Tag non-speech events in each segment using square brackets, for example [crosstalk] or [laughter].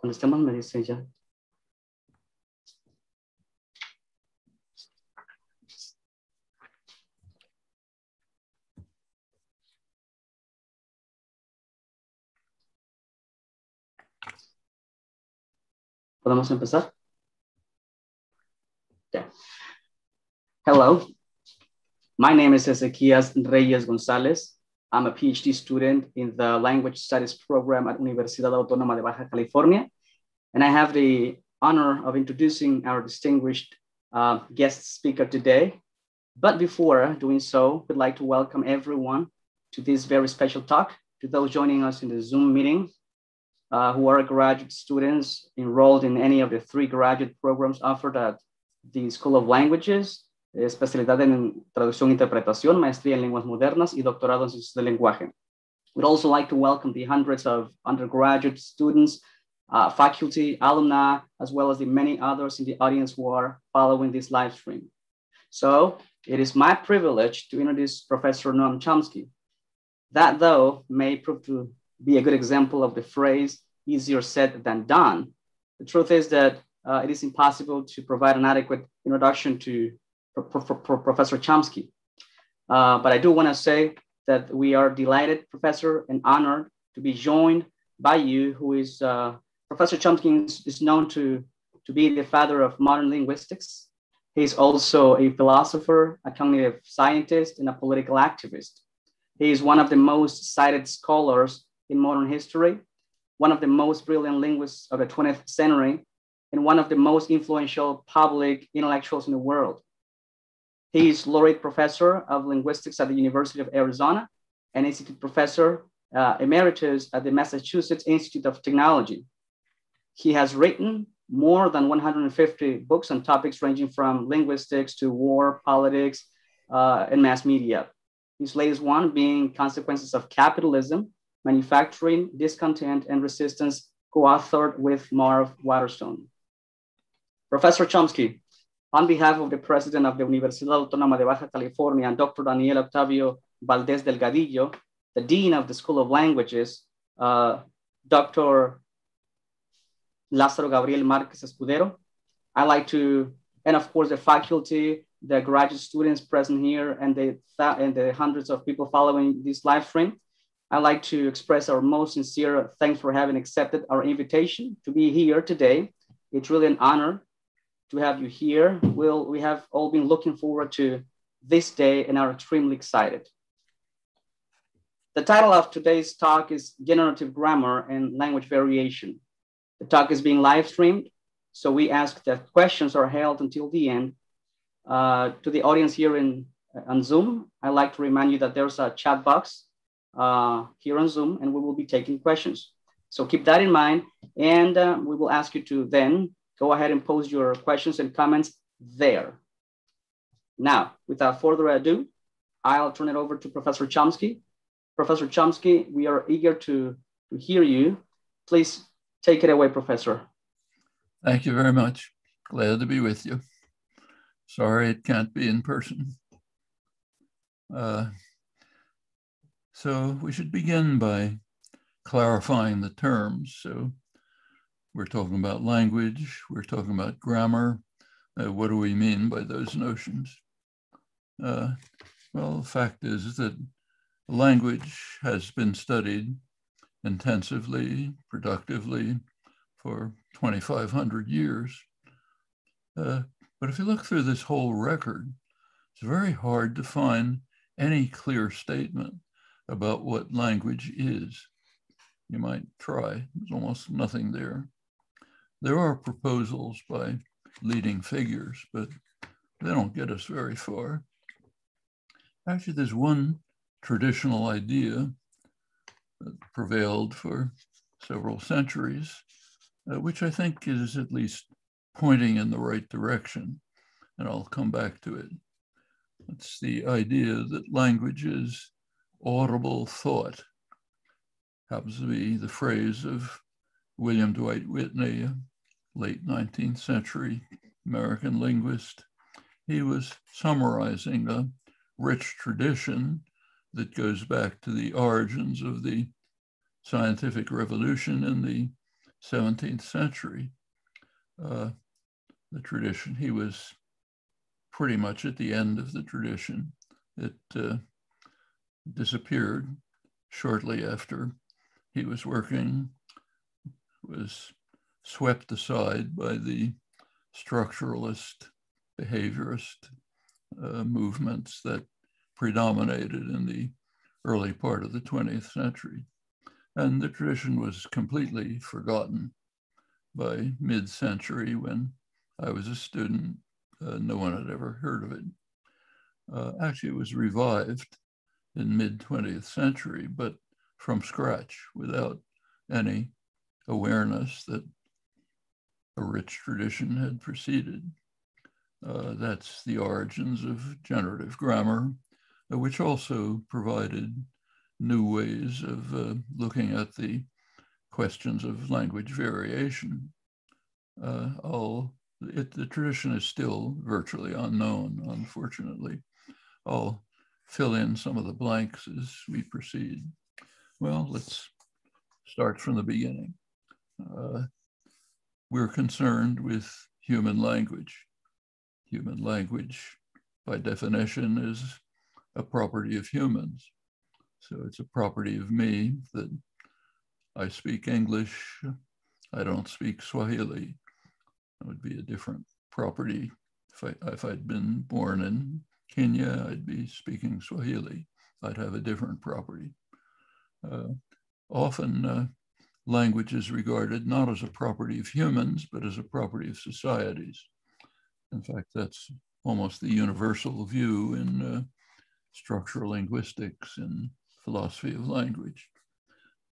Cuando estemos me dice ya. ¿Podemos empezar? Yeah. Hello, my name is Ezequias Reyes Gonzalez. I'm a PhD student in the Language Studies program at Universidad Autónoma de Baja California. And I have the honor of introducing our distinguished uh, guest speaker today. But before doing so, we'd like to welcome everyone to this very special talk, to those joining us in the Zoom meeting, uh, who are graduate students enrolled in any of the three graduate programs offered at the School of Languages, especialidad en traducción e interpretación, maestría en lenguas modernas y doctorado en ciencias del lenguaje. We'd also like to welcome the hundreds of undergraduate students, uh, faculty, alumni, as well as the many others in the audience who are following this live stream. So it is my privilege to introduce Professor Noam Chomsky. That though may prove to be a good example of the phrase easier said than done. The truth is that uh, it is impossible to provide an adequate introduction to Professor Chomsky. Uh, but I do want to say that we are delighted, Professor, and honored to be joined by you, who is uh, Professor Chomsky is, is known to, to be the father of modern linguistics. He's also a philosopher, a cognitive scientist, and a political activist. He is one of the most cited scholars in modern history, one of the most brilliant linguists of the 20th century, and one of the most influential public intellectuals in the world. He is laureate professor of linguistics at the University of Arizona and institute professor uh, emeritus at the Massachusetts Institute of Technology. He has written more than 150 books on topics ranging from linguistics to war, politics, uh, and mass media. His latest one being Consequences of Capitalism, Manufacturing, Discontent, and Resistance, co authored with Marv Waterstone. Professor Chomsky, on behalf of the president of the Universidad Autónoma de Baja California, and Dr. Daniel Octavio Valdez Delgadillo, the dean of the School of Languages, uh, Dr. Lázaro Gabriel Marquez Escudero. I'd like to, and of course, the faculty, the graduate students present here, and the, and the hundreds of people following this live stream. I'd like to express our most sincere thanks for having accepted our invitation to be here today. It's really an honor to have you here. We'll, we have all been looking forward to this day and are extremely excited. The title of today's talk is Generative Grammar and Language Variation. The talk is being live streamed, so we ask that questions are held until the end. Uh, to the audience here in, on Zoom, I'd like to remind you that there's a chat box uh, here on Zoom and we will be taking questions. So keep that in mind and uh, we will ask you to then go ahead and post your questions and comments there. Now, without further ado, I'll turn it over to Professor Chomsky. Professor Chomsky, we are eager to, to hear you. Please take it away, Professor. Thank you very much. Glad to be with you. Sorry it can't be in person. Uh, so we should begin by clarifying the terms. So we're talking about language, we're talking about grammar. Uh, what do we mean by those notions? Uh, well, the fact is that language has been studied intensively, productively for 2,500 years. Uh, but if you look through this whole record, it's very hard to find any clear statement about what language is. You might try, there's almost nothing there. There are proposals by leading figures, but they don't get us very far. Actually, there's one traditional idea that prevailed for several centuries, uh, which I think is at least pointing in the right direction, and I'll come back to it. It's the idea that language is audible thought. Happens to be the phrase of William Dwight Whitney, late 19th century American linguist. He was summarizing a rich tradition that goes back to the origins of the scientific revolution in the 17th century. Uh, the tradition, he was pretty much at the end of the tradition. It uh, disappeared shortly after he was working, was swept aside by the structuralist, behaviorist uh, movements that predominated in the early part of the 20th century. And the tradition was completely forgotten by mid century when I was a student. Uh, no one had ever heard of it. Uh, actually, it was revived in mid 20th century, but from scratch without any awareness that a rich tradition had preceded. Uh, that's the origins of generative grammar, uh, which also provided new ways of uh, looking at the questions of language variation. Uh, all it, the tradition is still virtually unknown, unfortunately. I'll fill in some of the blanks as we proceed. Well, let's start from the beginning. We're concerned with human language. Human language, by definition, is a property of humans. So it's a property of me that I speak English, I don't speak Swahili. That would be a different property. If, I, if I'd been born in Kenya, I'd be speaking Swahili. I'd have a different property. Uh, often uh, language is regarded not as a property of humans, but as a property of societies. In fact, that's almost the universal view in uh, structural linguistics and philosophy of language.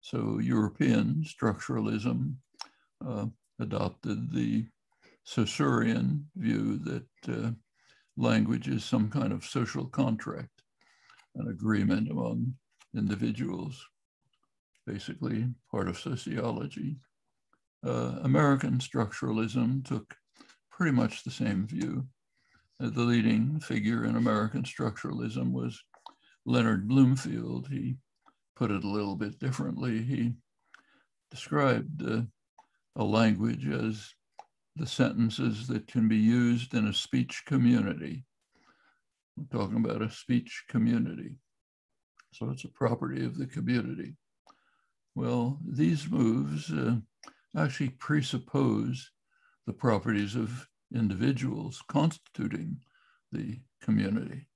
So European structuralism uh, adopted the Saussurean view that uh, language is some kind of social contract, an agreement among individuals, basically part of sociology. Uh, American structuralism took pretty much the same view. Uh, the leading figure in American structuralism was Leonard Bloomfield. He put it a little bit differently. He described uh, a language as the sentences that can be used in a speech community. We're talking about a speech community. So it's a property of the community. Well, these moves uh, actually presuppose the properties of individuals constituting the community.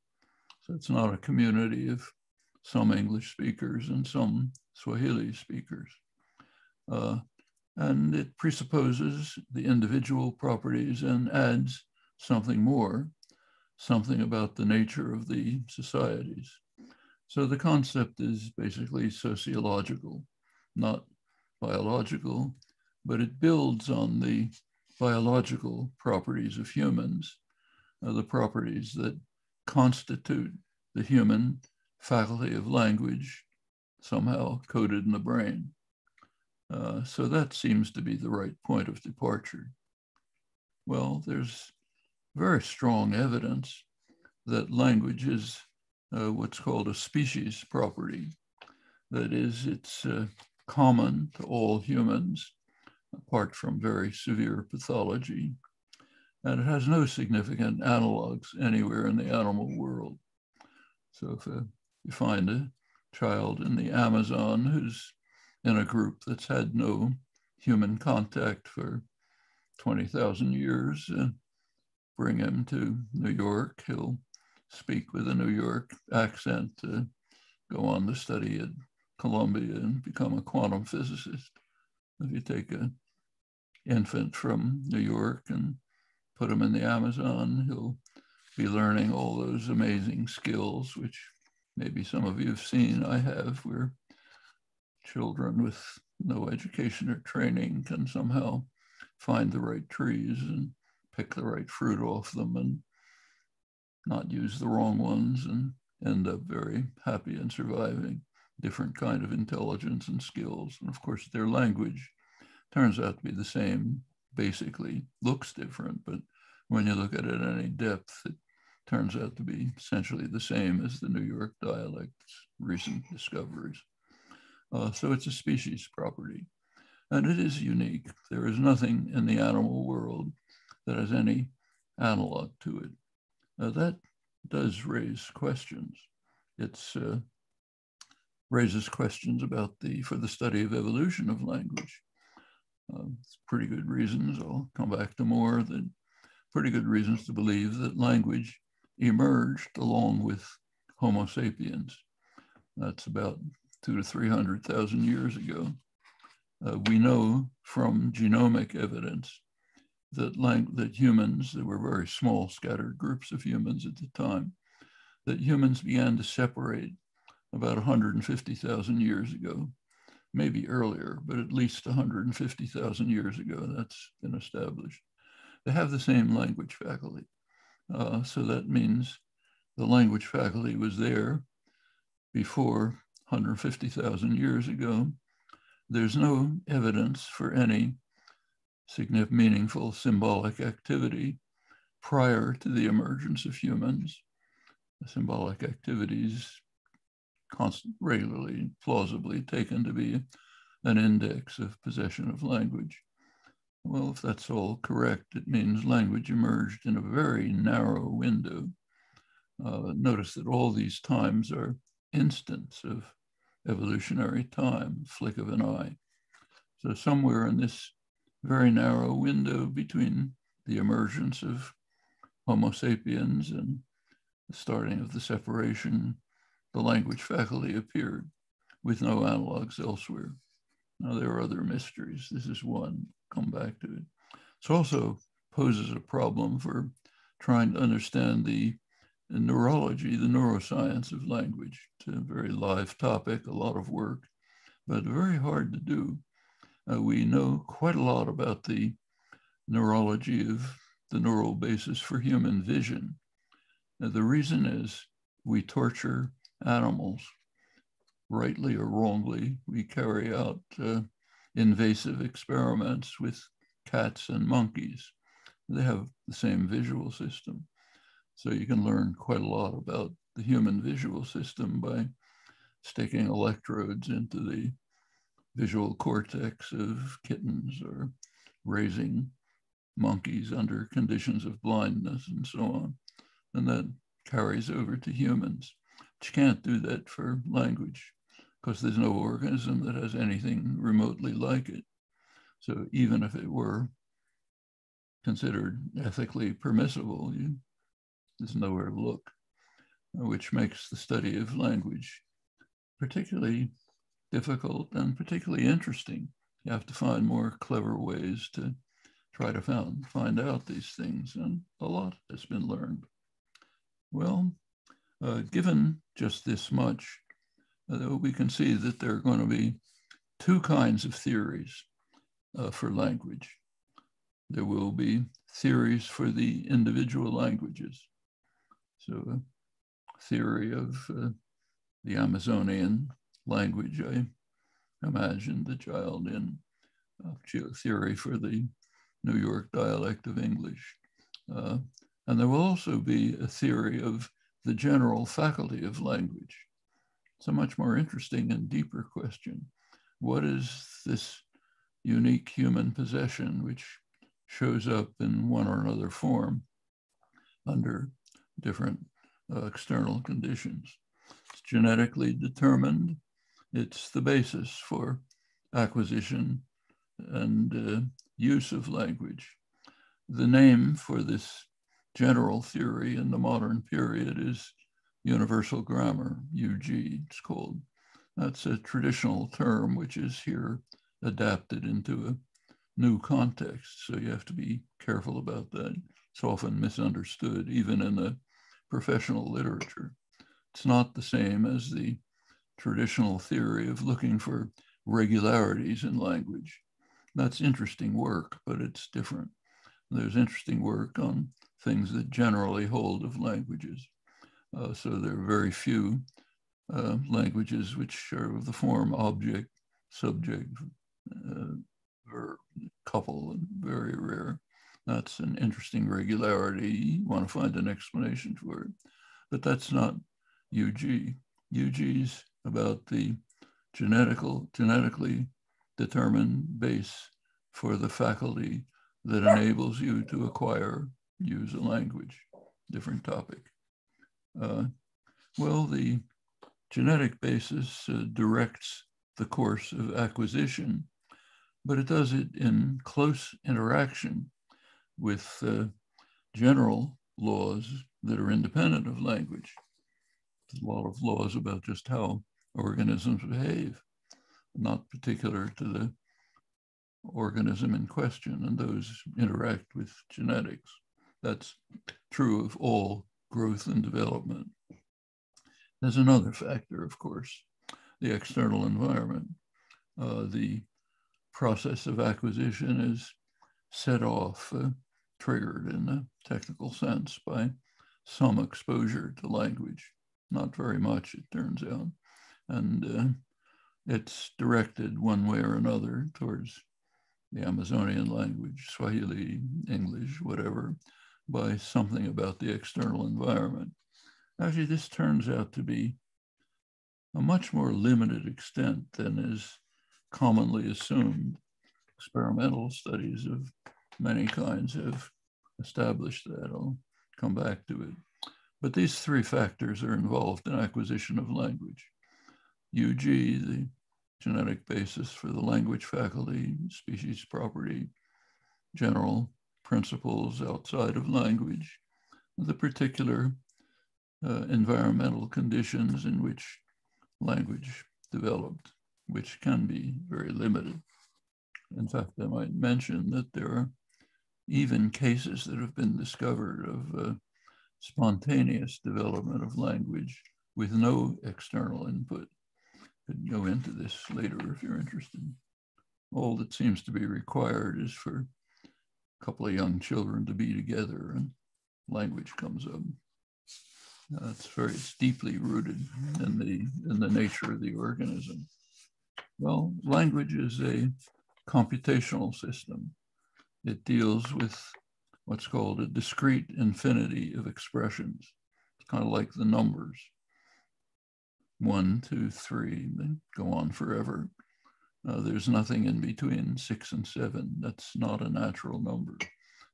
So it's not a community of some English speakers and some Swahili speakers. Uh, and it presupposes the individual properties and adds something more, something about the nature of the societies. So the concept is basically sociological, not biological, but it builds on the biological properties of humans, uh, the properties that constitute the human faculty of language somehow coded in the brain. Uh, so that seems to be the right point of departure. Well, there's very strong evidence that language is uh, what's called a species property. That is, it's uh, common to all humans, apart from very severe pathology. And it has no significant analogs anywhere in the animal world. So if uh, you find a child in the Amazon who's in a group that's had no human contact for 20,000 years. Uh, bring him to New York. He'll speak with a New York accent, uh, go on to study at Columbia and become a quantum physicist. If you take an infant from New York and put him in the Amazon, he'll be learning all those amazing skills, which maybe some of you have seen. I have, where children with no education or training can somehow find the right trees and pick the right fruit off them and not use the wrong ones and end up very happy and surviving different kind of intelligence and skills and of course their language turns out to be the same basically looks different but when you look at it at any depth it turns out to be essentially the same as the new york dialect's recent discoveries uh, so it's a species property. And it is unique. There is nothing in the animal world that has any analog to it. Uh, that does raise questions. It's uh, raises questions about the, for the study of evolution of language. Uh, pretty good reasons, I'll come back to more, that pretty good reasons to believe that language emerged along with Homo sapiens. That's about two to 300,000 years ago. Uh, we know from genomic evidence that, that humans, there were very small scattered groups of humans at the time, that humans began to separate about 150,000 years ago, maybe earlier, but at least 150,000 years ago, that's been established. They have the same language faculty. Uh, so that means the language faculty was there before 150,000 years ago. There's no evidence for any significant, meaningful symbolic activity prior to the emergence of humans. Symbolic activities constant, regularly, plausibly taken to be an index of possession of language. Well, if that's all correct, it means language emerged in a very narrow window. Uh, notice that all these times are instants of evolutionary time, flick of an eye. So somewhere in this very narrow window between the emergence of Homo sapiens and the starting of the separation, the language faculty appeared with no analogs elsewhere. Now there are other mysteries. This is one, come back to it. It also poses a problem for trying to understand the, the neurology, the neuroscience of language. It's a very live topic, a lot of work, but very hard to do uh, we know quite a lot about the neurology of the neural basis for human vision. Uh, the reason is we torture animals, rightly or wrongly. We carry out uh, invasive experiments with cats and monkeys. They have the same visual system. So you can learn quite a lot about the human visual system by sticking electrodes into the visual cortex of kittens or raising monkeys under conditions of blindness and so on. And that carries over to humans. You can't do that for language because there's no organism that has anything remotely like it. So even if it were considered ethically permissible, you, there's nowhere to look, which makes the study of language particularly difficult and particularly interesting. You have to find more clever ways to try to found, find out these things, and a lot has been learned. Well, uh, given just this much, uh, we can see that there are going to be two kinds of theories uh, for language. There will be theories for the individual languages. So a theory of uh, the Amazonian language. I imagined the child in uh, theory for the New York dialect of English. Uh, and there will also be a theory of the general faculty of language. It's a much more interesting and deeper question. What is this unique human possession which shows up in one or another form under different uh, external conditions? It's genetically determined it's the basis for acquisition and uh, use of language. The name for this general theory in the modern period is universal grammar, UG, it's called. That's a traditional term which is here adapted into a new context. So you have to be careful about that. It's often misunderstood, even in the professional literature. It's not the same as the traditional theory of looking for regularities in language. That's interesting work, but it's different. There's interesting work on things that generally hold of languages. Uh, so there are very few uh, languages which are of the form object, subject, uh, verb, couple, very rare. That's an interesting regularity. You want to find an explanation for it, but that's not UG. UG's about the genetical, genetically determined base for the faculty that enables you to acquire, use a language, different topic. Uh, well, the genetic basis uh, directs the course of acquisition, but it does it in close interaction with uh, general laws that are independent of language. There's a lot of laws about just how organisms behave, not particular to the organism in question, and those interact with genetics. That's true of all growth and development. There's another factor, of course, the external environment. Uh, the process of acquisition is set off, uh, triggered in a technical sense by some exposure to language. Not very much, it turns out. And uh, it's directed one way or another towards the Amazonian language, Swahili, English, whatever, by something about the external environment. Actually, this turns out to be a much more limited extent than is commonly assumed. Experimental studies of many kinds have established that. I'll come back to it. But these three factors are involved in acquisition of language. UG, the genetic basis for the language faculty, species property, general principles outside of language, the particular uh, environmental conditions in which language developed, which can be very limited. In fact, I might mention that there are even cases that have been discovered of uh, spontaneous development of language with no external input. Could go into this later if you're interested. All that seems to be required is for couple of young children to be together and language comes up. Uh, it's very it's deeply rooted in the in the nature of the organism. Well, language is a computational system. It deals with what's called a discrete infinity of expressions. It's kind of like the numbers. One, two, three, they go on forever. Uh, there's nothing in between six and seven. That's not a natural number.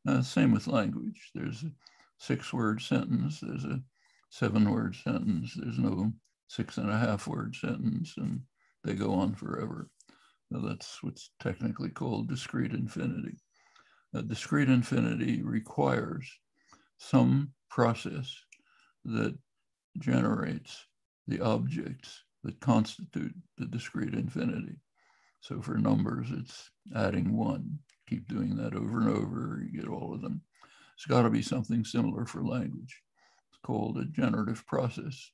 Uh, same with language. There's a six word sentence, there's a seven word sentence, there's no six and a half word sentence, and they go on forever. Now that's what's technically called discrete infinity. A discrete infinity requires some process that generates the objects that constitute the discrete infinity. So for numbers, it's adding one. Keep doing that over and over, you get all of them. It's got to be something similar for language. It's called a generative process,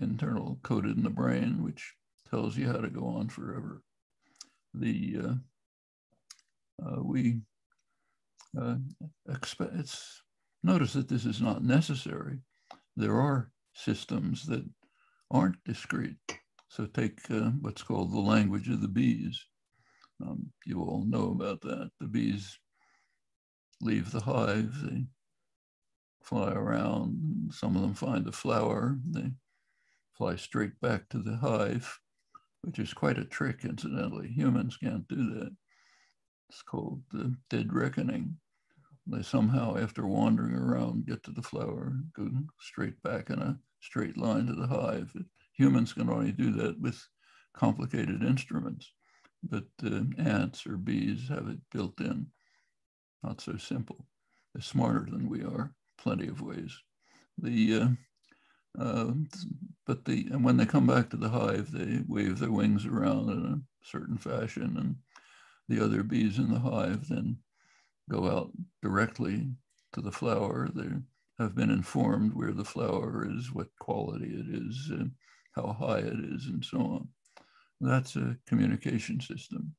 internal coded in the brain, which tells you how to go on forever. The uh, uh, we uh, expect it's notice that this is not necessary. There are systems that aren't discrete. So take uh, what's called the language of the bees. Um, you all know about that. The bees leave the hive, they fly around. Some of them find a flower, they fly straight back to the hive, which is quite a trick, incidentally. Humans can't do that. It's called the dead reckoning. They somehow, after wandering around, get to the flower, go straight back in a straight line to the hive. Humans can only do that with complicated instruments, but uh, ants or bees have it built in. Not so simple. They're smarter than we are, plenty of ways. The uh, uh, but the and when they come back to the hive, they wave their wings around in a certain fashion, and the other bees in the hive then go out directly to the flower. They have been informed where the flower is, what quality it is, uh, how high it is, and so on. That's a communication system,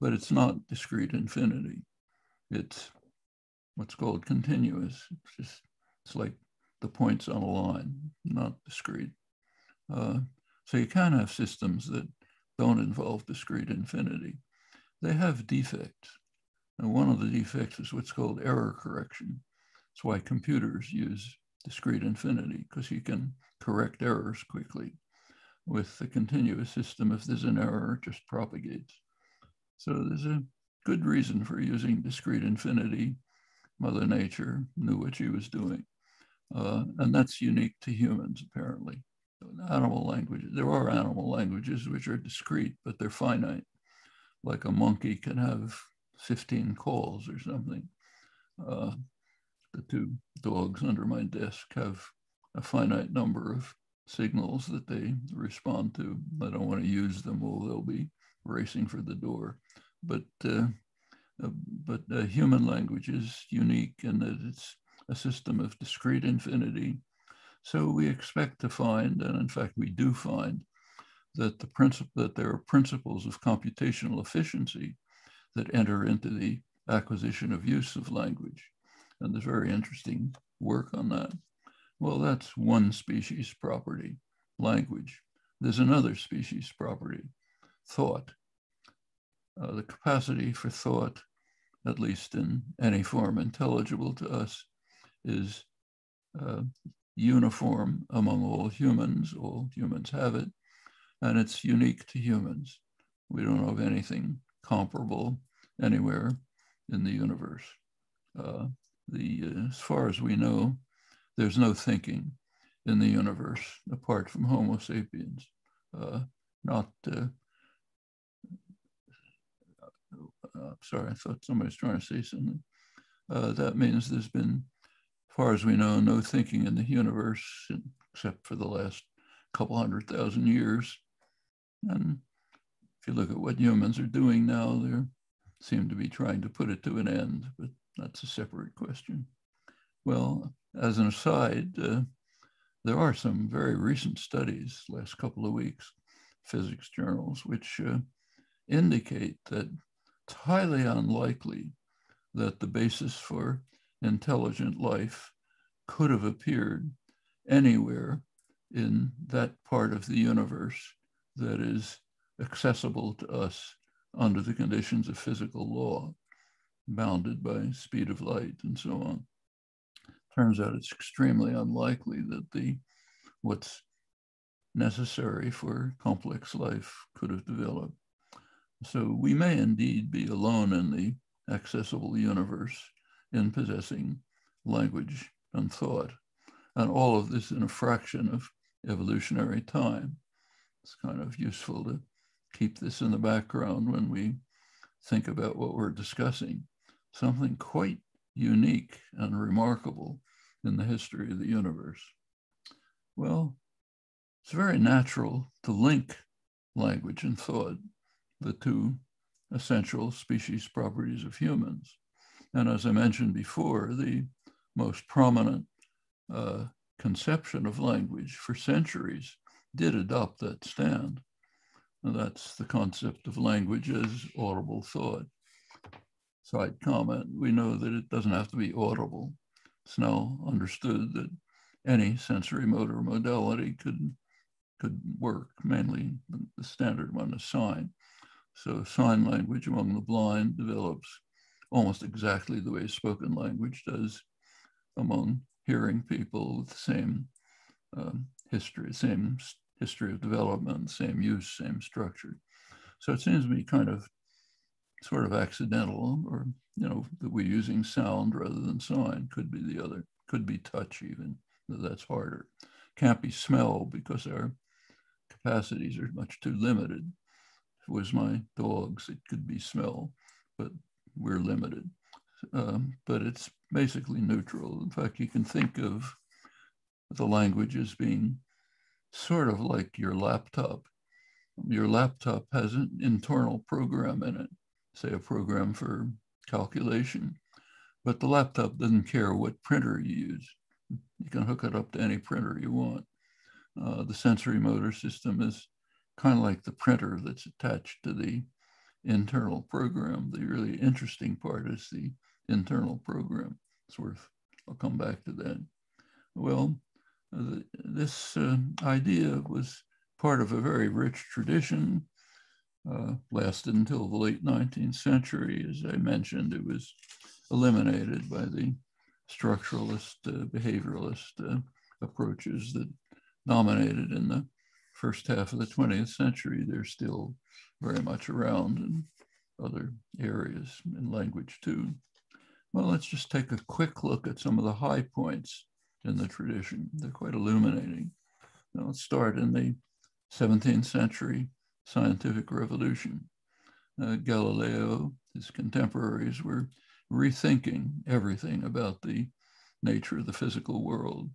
but it's not discrete infinity. It's what's called continuous. It's just it's like the points on a line, not discrete. Uh, so you can have systems that don't involve discrete infinity. They have defects. And one of the defects is what's called error correction. That's why computers use discrete infinity, because you can correct errors quickly. With the continuous system, if there's an error, it just propagates. So there's a good reason for using discrete infinity. Mother Nature knew what she was doing. Uh, and that's unique to humans, apparently. Animal languages, there are animal languages which are discrete, but they're finite. Like a monkey can have 15 calls or something. Uh, the two dogs under my desk have a finite number of signals that they respond to. I don't want to use them or they'll be racing for the door. But uh, uh, but uh, human language is unique in that it's a system of discrete infinity. So we expect to find, and in fact we do find, that the principle that there are principles of computational efficiency that enter into the acquisition of use of language. And there's very interesting work on that. Well, that's one species property, language. There's another species property, thought. Uh, the capacity for thought, at least in any form intelligible to us, is uh, uniform among all humans. All humans have it, and it's unique to humans. We don't know of anything comparable anywhere in the universe. Uh, the, uh, as far as we know, there's no thinking in the universe apart from Homo sapiens. Uh, not, uh, uh, sorry, I thought somebody was trying to say something. Uh, that means there's been, as far as we know, no thinking in the universe except for the last couple hundred thousand years. And if you look at what humans are doing now, they seem to be trying to put it to an end, but that's a separate question. Well, as an aside, uh, there are some very recent studies, last couple of weeks, physics journals, which uh, indicate that it's highly unlikely that the basis for intelligent life could have appeared anywhere in that part of the universe that is accessible to us under the conditions of physical law, bounded by speed of light and so on turns out it's extremely unlikely that the what's necessary for complex life could have developed. So we may indeed be alone in the accessible universe in possessing language and thought, and all of this in a fraction of evolutionary time. It's kind of useful to keep this in the background when we think about what we're discussing. Something quite unique and remarkable in the history of the universe? Well, it's very natural to link language and thought, the two essential species properties of humans. And as I mentioned before, the most prominent uh, conception of language for centuries did adopt that stand. And that's the concept of language as audible thought side comment, we know that it doesn't have to be audible. Now understood that any sensory motor modality could, could work, mainly the standard one is sign. So sign language among the blind develops almost exactly the way spoken language does among hearing people with the same um, history, same history of development, same use, same structure. So it seems to me kind of sort of accidental or, you know, that we're using sound rather than sign could be the other, could be touch even, that's harder. Can't be smell because our capacities are much too limited. If it was my dogs, it could be smell, but we're limited. Um, but it's basically neutral. In fact, you can think of the language as being sort of like your laptop. Your laptop has an internal program in it say a program for calculation, but the laptop doesn't care what printer you use. You can hook it up to any printer you want. Uh, the sensory motor system is kind of like the printer that's attached to the internal program. The really interesting part is the internal program. It's worth, I'll come back to that. Well, uh, this uh, idea was part of a very rich tradition uh, lasted until the late 19th century. As I mentioned, it was eliminated by the structuralist, uh, behavioralist uh, approaches that dominated in the first half of the 20th century. They're still very much around in other areas in language too. Well, let's just take a quick look at some of the high points in the tradition. They're quite illuminating. Now let's start in the 17th century scientific revolution. Uh, Galileo, his contemporaries were rethinking everything about the nature of the physical world.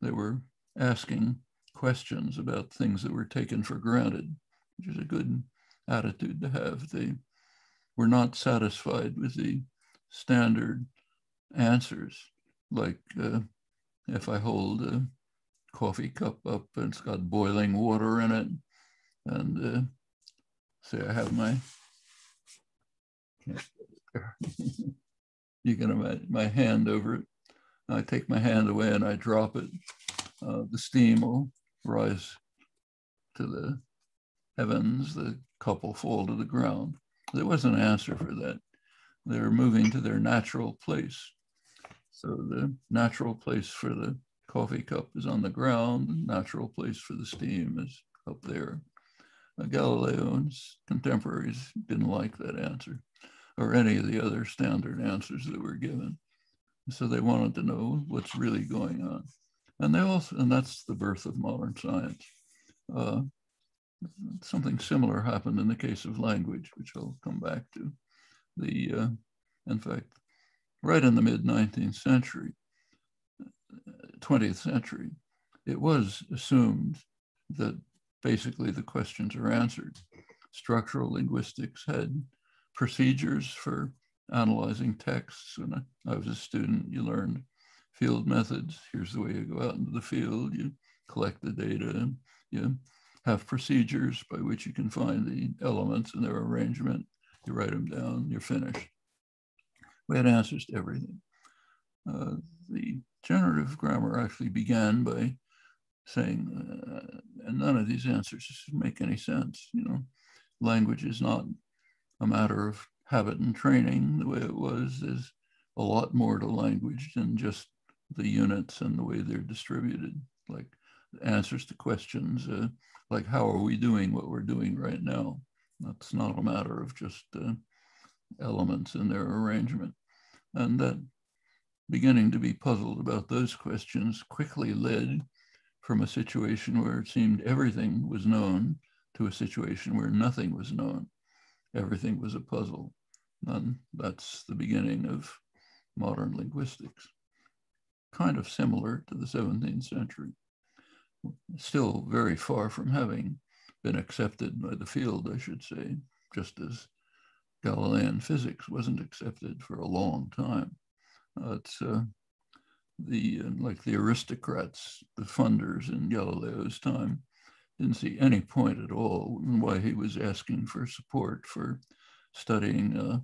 They were asking questions about things that were taken for granted, which is a good attitude to have. They were not satisfied with the standard answers, like uh, if I hold a coffee cup up and it's got boiling water in it, and uh, say I have my, you can imagine my hand over it. I take my hand away and I drop it. Uh, the steam will rise to the heavens, the will fall to the ground. There was an answer for that. They're moving to their natural place. So the natural place for the coffee cup is on the ground, the natural place for the steam is up there. Galileo and his contemporaries didn't like that answer or any of the other standard answers that were given. So they wanted to know what's really going on. And they also, and that's the birth of modern science. Uh, something similar happened in the case of language, which I'll come back to. The, uh, in fact, right in the mid 19th century, 20th century, it was assumed that basically the questions are answered. Structural linguistics had procedures for analyzing texts. When I was a student, you learned field methods. Here's the way you go out into the field. You collect the data you have procedures by which you can find the elements and their arrangement. You write them down, you're finished. We had answers to everything. Uh, the generative grammar actually began by saying, uh, and none of these answers make any sense. You know, language is not a matter of habit and training the way it was. There's a lot more to language than just the units and the way they're distributed, like answers to questions, uh, like how are we doing what we're doing right now? That's not a matter of just uh, elements in their arrangement. And that beginning to be puzzled about those questions quickly led from a situation where it seemed everything was known to a situation where nothing was known. Everything was a puzzle. That's the beginning of modern linguistics. Kind of similar to the 17th century. Still very far from having been accepted by the field, I should say, just as Galilean physics wasn't accepted for a long time. Uh, it's uh, the uh, like the aristocrats, the funders in Galileo's time, didn't see any point at all in why he was asking for support for studying uh,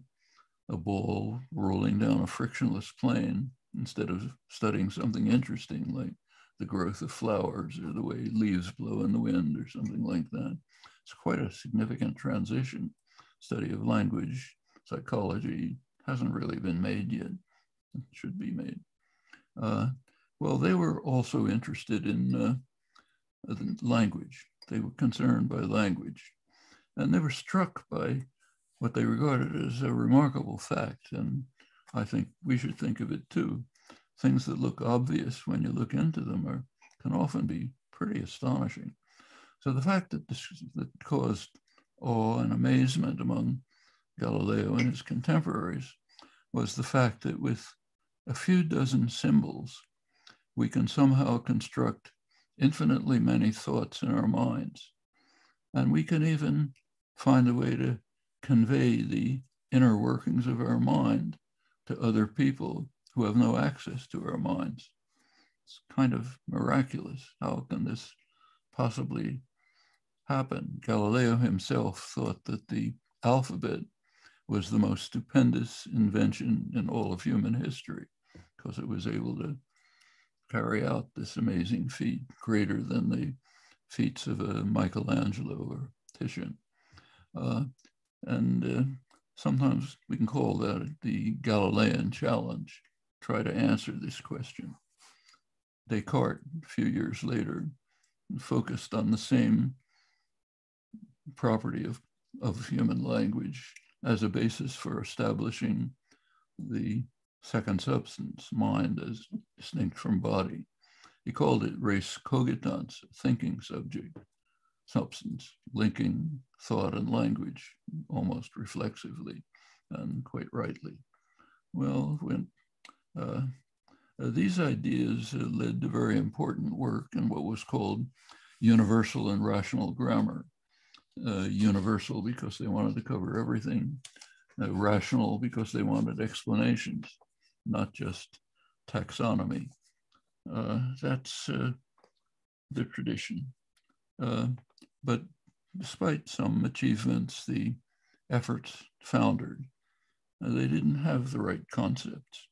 a ball rolling down a frictionless plane instead of studying something interesting like the growth of flowers or the way leaves blow in the wind or something like that. It's quite a significant transition. Study of language, psychology hasn't really been made yet. It should be made. Uh, well, they were also interested in uh, language. They were concerned by language. And they were struck by what they regarded as a remarkable fact. And I think we should think of it too. Things that look obvious when you look into them are, can often be pretty astonishing. So the fact that this that caused awe and amazement among Galileo and his contemporaries was the fact that with a few dozen symbols, we can somehow construct infinitely many thoughts in our minds. And we can even find a way to convey the inner workings of our mind to other people who have no access to our minds. It's kind of miraculous. How can this possibly happen? Galileo himself thought that the alphabet was the most stupendous invention in all of human history because it was able to carry out this amazing feat greater than the feats of a Michelangelo or Titian. Uh, and uh, sometimes we can call that the Galilean challenge, try to answer this question. Descartes, a few years later, focused on the same property of, of human language as a basis for establishing the second substance, mind, as distinct from body. He called it res cogitans, thinking subject, substance, linking thought and language almost reflexively and quite rightly. Well, when uh, these ideas led to very important work in what was called universal and rational grammar. Uh, universal because they wanted to cover everything, uh, rational because they wanted explanations, not just taxonomy. Uh, that's uh, the tradition. but despite some achievements, the efforts foundered, they didn't have the right concepts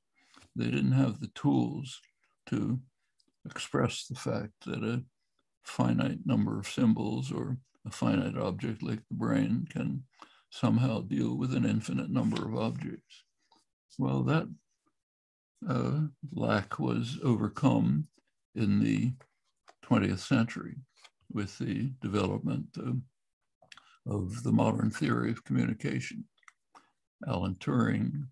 they didn't have the tools to express the fact that a finite number of symbols or a finite object like the brain can somehow deal with an infinite number of objects. Well, that uh, lack was overcome in the 20th century with the development of, the modern theory of communication. Alan Turing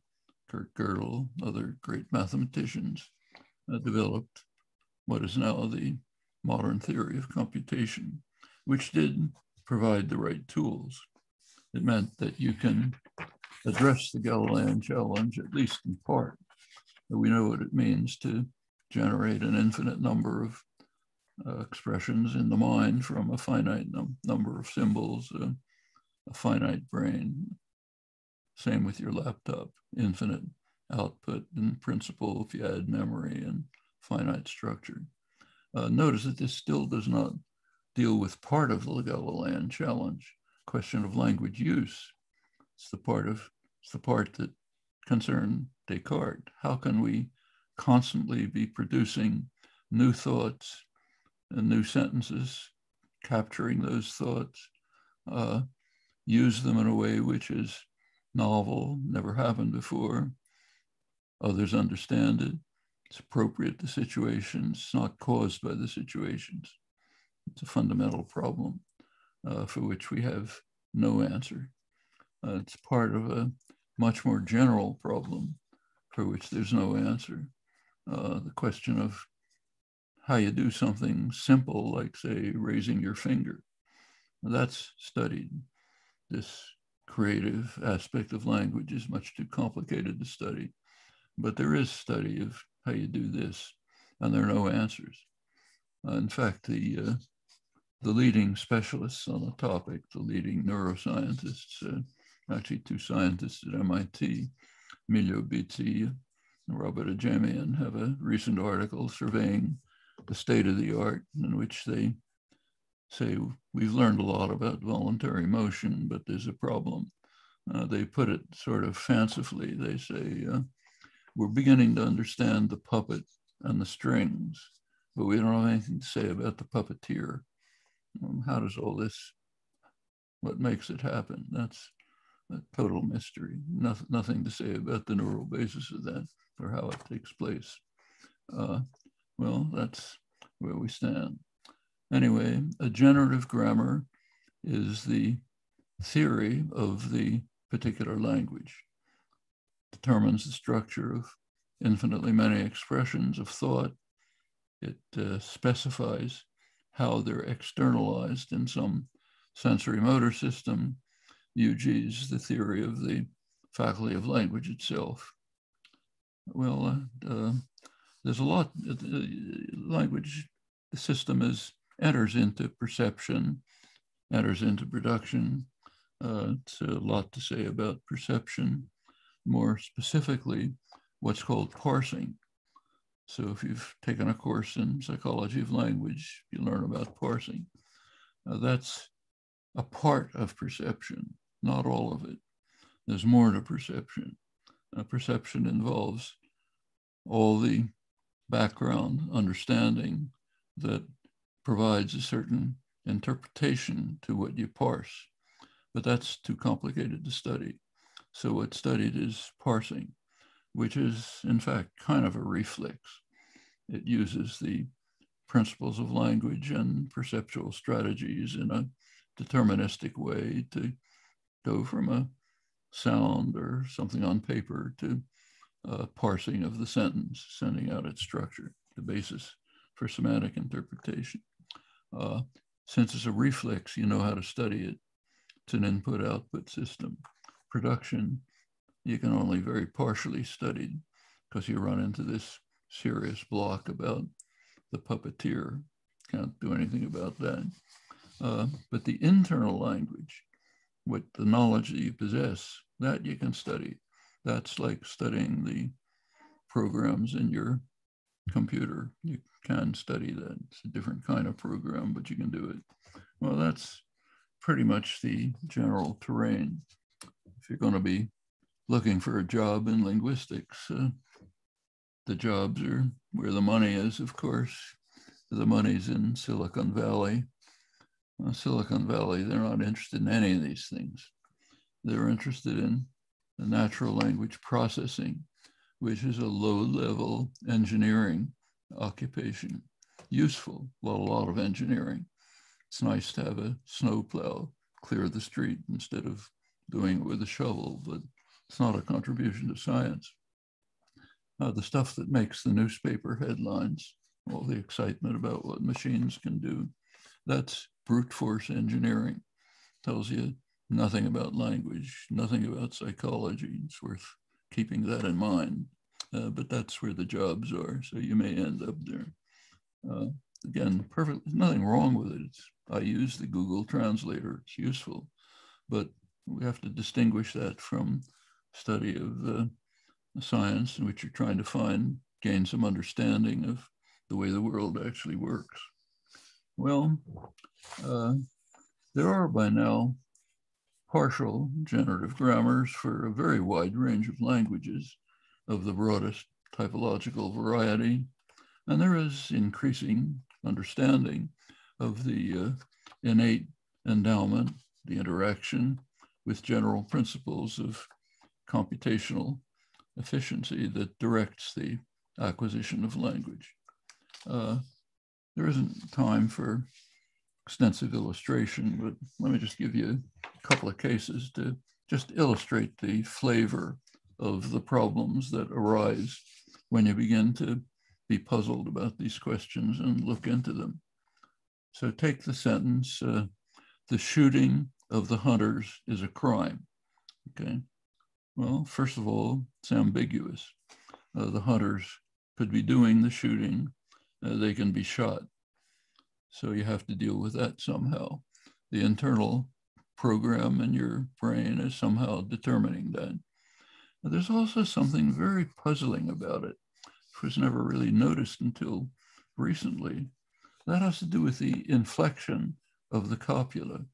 Kurt Gödel, other great mathematicians, uh, developed what is now the modern theory of computation, which did provide the right tools. It meant that you can address the Galilean challenge, at least in part. We know what it means to generate an infinite number of uh, expressions in the mind from a finite num number of symbols, uh, a finite brain, same with your laptop, infinite output in principle if you add memory and finite structure. Uh, notice that this still does not deal with part of the Galilean challenge, question of language use. It's the part of it's the part that concerned Descartes. How can we constantly be producing new thoughts and new sentences, capturing those thoughts, uh, use them in a way which is novel, never happened before. Others understand it. It's appropriate to situations, it's not caused by the situations. It's a fundamental problem uh, for which we have no answer. Uh, it's part of a much more general problem for which there's no answer. Uh, the question of how you do something simple, like, say, raising your finger. That's studied. This creative aspect of language is much too complicated to study. But there is study of how you do this, and there are no answers. Uh, in fact, the uh, the leading specialists on the topic, the leading neuroscientists, uh, actually two scientists at MIT, Emilio Bizzi and Robert Ajemian, have a recent article surveying the state of the art in which they say we've learned a lot about voluntary motion, but there's a problem. Uh, they put it sort of fancifully. They say uh, we're beginning to understand the puppet and the strings, but we don't have anything to say about the puppeteer. Um, how does all this, what makes it happen? That's a total mystery. Nothing, nothing to say about the neural basis of that or how it takes place. Uh, well, that's where we stand. Anyway, a generative grammar is the theory of the particular language, determines the structure of infinitely many expressions of thought. It uh, specifies how they're externalized in some sensory motor system, UG's the theory of the faculty of language itself. Well, uh, uh, there's a lot, uh, language system is enters into perception, enters into production. Uh, it's a lot to say about perception, more specifically, what's called parsing. So if you've taken a course in psychology of language, you learn about parsing. Uh, that's a part of perception, not all of it. There's more to perception. Uh, perception involves all the background understanding that provides a certain interpretation to what you parse, but that's too complicated to study. So what's studied is parsing, which is in fact kind of a reflex. It uses the principles of language and perceptual strategies in a deterministic way to go from a sound or something on paper to parsing of the sentence, sending out its structure, the basis for semantic interpretation. Uh, since it's a reflex, you know how to study it. It's an input output system. Production, you can only very partially study because you run into this serious block about the puppeteer. Can't do anything about that. Uh, but the internal language, what the knowledge that you possess, that you can study. That's like studying the programs in your computer. You can study that. It's a different kind of program, but you can do it. Well, that's pretty much the general terrain. If you're going to be looking for a job in linguistics, uh, the jobs are where the money is, of course. The money's in Silicon Valley. Silicon Valley, they're not interested in any of these things. They're interested in the natural language processing, which is a low level engineering occupation. Useful, well, a lot of engineering. It's nice to have a snowplow clear the street instead of doing it with a shovel, but it's not a contribution to science. Uh, the stuff that makes the newspaper headlines, all the excitement about what machines can do, that's brute force engineering. Tells you nothing about language, nothing about psychology. It's worth keeping that in mind. Uh, but that's where the jobs are. So you may end up there. Uh, again, perfect. Nothing wrong with it. It's, I use the Google Translator. It's useful, but we have to distinguish that from study of uh, science in which you're trying to find, gain some understanding of the way the world actually works. Well, uh, there are by now partial generative grammars for a very wide range of languages of the broadest typological variety. And there is increasing understanding of the uh, innate endowment, the interaction with general principles of computational efficiency that directs the acquisition of language. Uh, there isn't time for extensive illustration, but let me just give you a couple of cases to just illustrate the flavor of the problems that arise when you begin to be puzzled about these questions and look into them. So take the sentence, uh, the shooting of the hunters is a crime, okay? Well, first of all, it's ambiguous. Uh, the hunters could be doing the shooting, uh, they can be shot. So you have to deal with that somehow. The internal program in your brain is somehow determining that. Now, there's also something very puzzling about it, which was never really noticed until recently. That has to do with the inflection of the copula.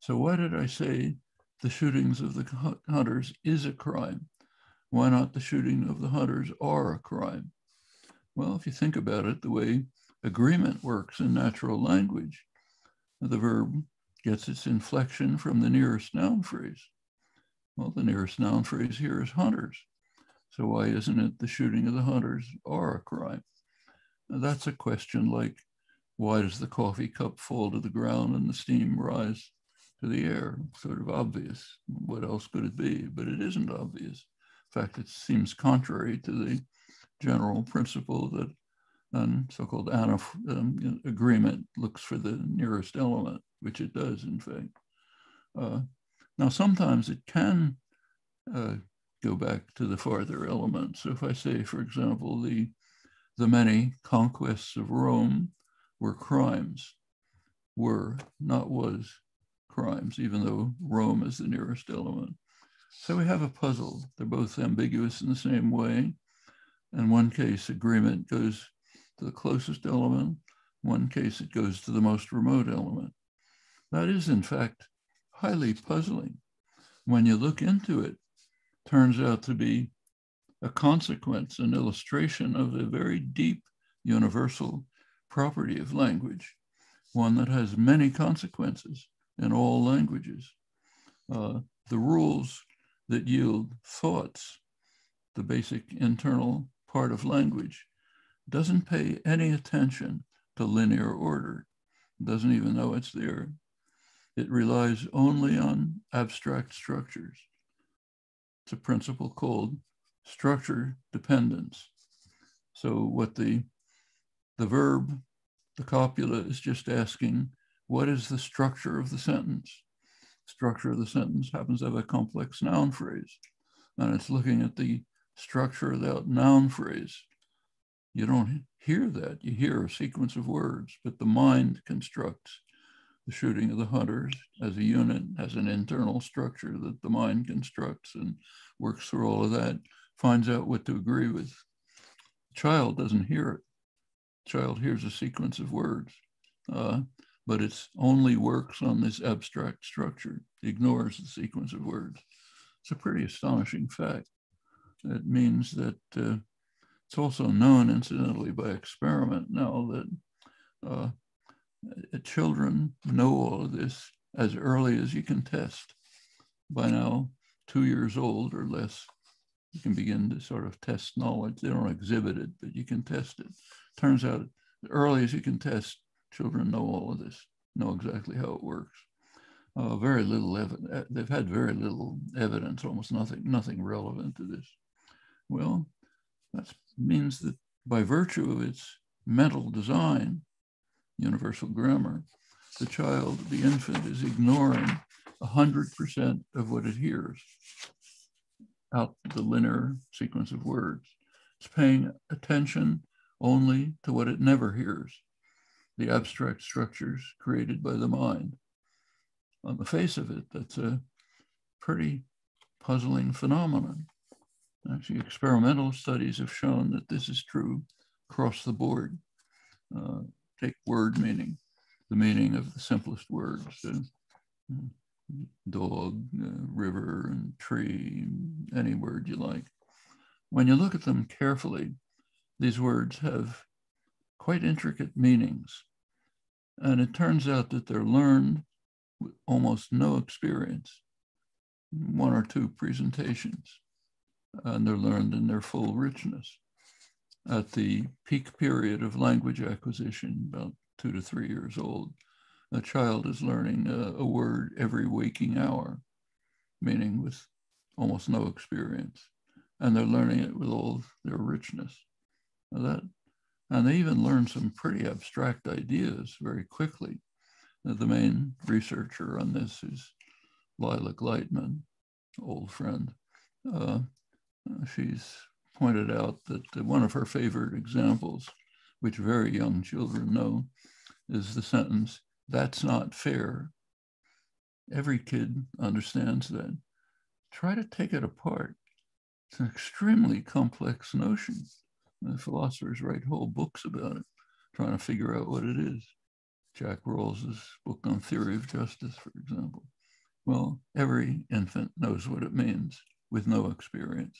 So why did I say the shootings of the hunters is a crime? Why not the shooting of the hunters are a crime? Well, if you think about it, the way agreement works in natural language, the verb gets its inflection from the nearest noun phrase. Well, the nearest noun phrase here is hunters. So why isn't it the shooting of the hunters are a crime? Now that's a question like, why does the coffee cup fall to the ground and the steam rise to the air? Sort of obvious. What else could it be? But it isn't obvious. In fact, it seems contrary to the general principle that um, so-called um, agreement looks for the nearest element, which it does, in fact. Uh, now, sometimes it can uh, go back to the farther element. So if I say, for example, the, the many conquests of Rome were crimes, were, not was, crimes, even though Rome is the nearest element. So we have a puzzle. They're both ambiguous in the same way. In one case, agreement goes to the closest element. In one case, it goes to the most remote element. That is, in fact, highly puzzling. When you look into it, turns out to be a consequence, an illustration of a very deep universal property of language, one that has many consequences in all languages. Uh, the rules that yield thoughts, the basic internal part of language, doesn't pay any attention to linear order, doesn't even know it's there. It relies only on abstract structures. It's a principle called structure dependence. So what the, the verb, the copula is just asking, what is the structure of the sentence? Structure of the sentence happens to have a complex noun phrase. And it's looking at the structure that noun phrase. You don't hear that. You hear a sequence of words, but the mind constructs the shooting of the hunters as a unit, as an internal structure that the mind constructs and works through all of that, finds out what to agree with. The child doesn't hear it. The child hears a sequence of words, uh, but it only works on this abstract structure, ignores the sequence of words. It's a pretty astonishing fact. It means that uh, it's also known, incidentally, by experiment now that uh, uh, children know all of this as early as you can test. By now, two years old or less, you can begin to sort of test knowledge. They don't exhibit it, but you can test it. Turns out, as early as you can test, children know all of this, know exactly how it works. Uh, very little evidence. Uh, they've had very little evidence, almost nothing, nothing relevant to this. Well, that means that by virtue of its mental design, universal grammar, the child, the infant, is ignoring 100% of what it hears out the linear sequence of words. It's paying attention only to what it never hears, the abstract structures created by the mind. On the face of it, that's a pretty puzzling phenomenon. Actually, experimental studies have shown that this is true across the board. Uh, take word meaning, the meaning of the simplest words, uh, dog, uh, river, and tree, any word you like. When you look at them carefully, these words have quite intricate meanings. And it turns out that they're learned with almost no experience, one or two presentations, and they're learned in their full richness at the peak period of language acquisition, about two to three years old, a child is learning a, a, word every waking hour, meaning with almost no experience. And they're learning it with all their richness. Now that, and they even learn some pretty abstract ideas very quickly. The main researcher on this is Lila Gleitman, old friend. Uh, Uh, she's pointed out that one of her favorite examples, which very young children know, is the sentence, that's not fair. Every kid understands that. Try to take it apart. It's an extremely complex notion. The philosophers write whole books about it, trying to figure out what it is. Jack Rawls's book on theory of justice, for example. Well, every infant knows what it means with no experience.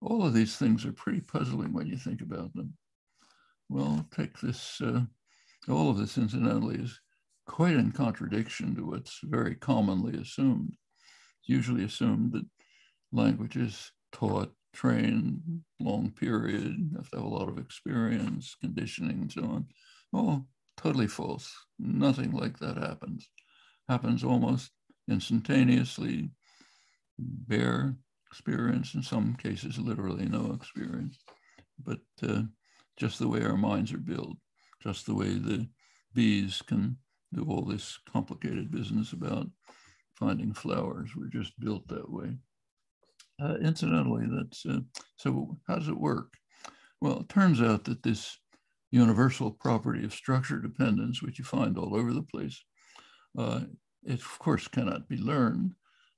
All of these things are pretty puzzling when you think about them. Well, take this, uh, all of this incidentally is quite in contradiction to what's very commonly assumed. It's usually assumed that language is taught, trained, long period, have to have a lot of experience, conditioning, and so on. Oh, totally false. Nothing like that happens. Happens almost instantaneously, bare experience, in some cases, literally no experience, but uh, just the way our minds are built, just the way the bees can do all this complicated business about finding flowers. We're just built that way. Uh, incidentally, that's uh, so. How does it work? Well, it turns out that this universal property of structure dependence, which you find all over the place, uh, it of course cannot be learned,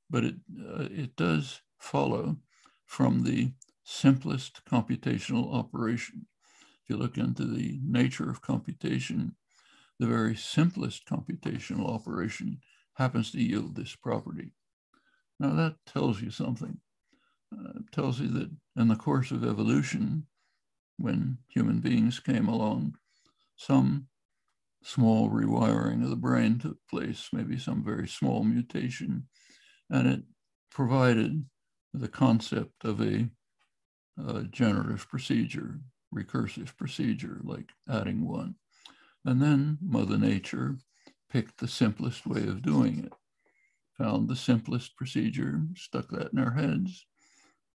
but it uh, it does follow from the simplest computational operation. If you look into the nature of computation, the very simplest computational operation happens to yield this property. Now that tells you something. Uh, it tells you that in the course of evolution, when human beings came along, some small rewiring of the brain took place, maybe some very small mutation, and it provided the concept of a, a generative procedure, recursive procedure, like adding one. And then Mother Nature picked the simplest way of doing it. found the simplest procedure, stuck that in our heads.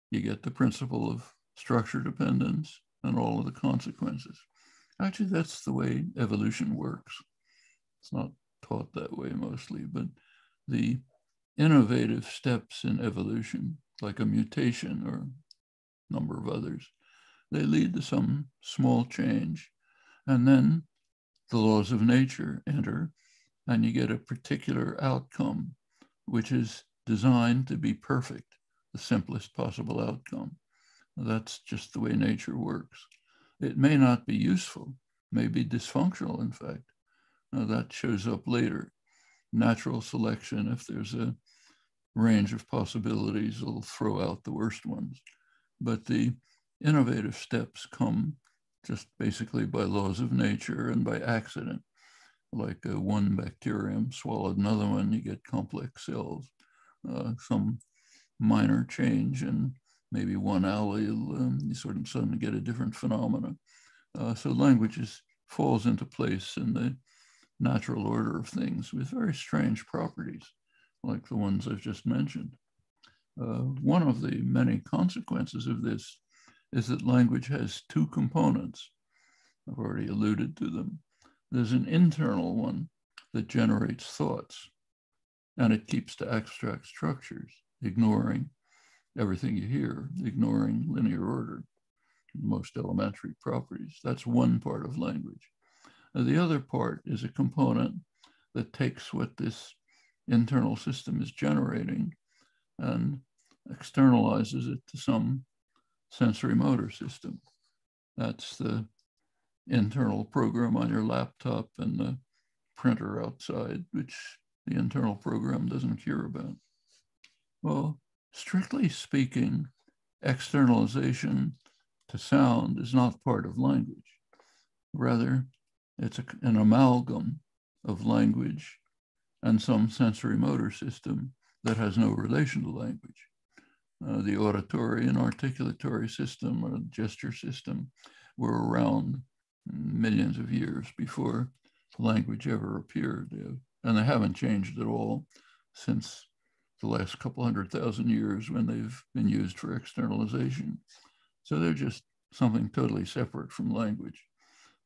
You get the principle of structure dependence and all of the consequences. Actually, that's the way evolution works. It's not taught that way mostly, but the innovative steps in evolution, like a mutation or a number of others, they lead to some small change. And then the laws of nature enter, and you get a particular outcome, which is designed to be perfect, the simplest possible outcome. That's just the way nature works. It may not be useful, may be dysfunctional, in fact. Now that shows up later. Natural selection, if there's a range of possibilities, will throw out the worst ones. But the innovative steps come just basically by laws of nature and by accident. Like uh, one bacterium swallowed another one, you get complex cells. Uh, some minor change in maybe one allele, um, you sort of suddenly get a different phenomena. Uh, so language is, falls into place in the natural order of things with very strange properties, like the ones I've just mentioned. Uh, one of the many consequences of this is that language has two components. I've already alluded to them. There's an internal one that generates thoughts, and it keeps to abstract structures, ignoring everything you hear, ignoring linear order, most elementary properties. That's one part of language. Now, the other part is a component that takes what this internal system is generating and externalizes it to some sensory motor system. That's the internal program on your laptop and the printer outside, which the internal program doesn't care about. Well, strictly speaking, externalization to sound is not part of language. Rather, it's a, an amalgam of language and some sensory motor system that has no relation to language. Uh, the auditory and articulatory system or gesture system were around millions of years before language ever appeared. And they haven't changed at all since the last couple hundred thousand years when they've been used for externalization. So they're just something totally separate from language.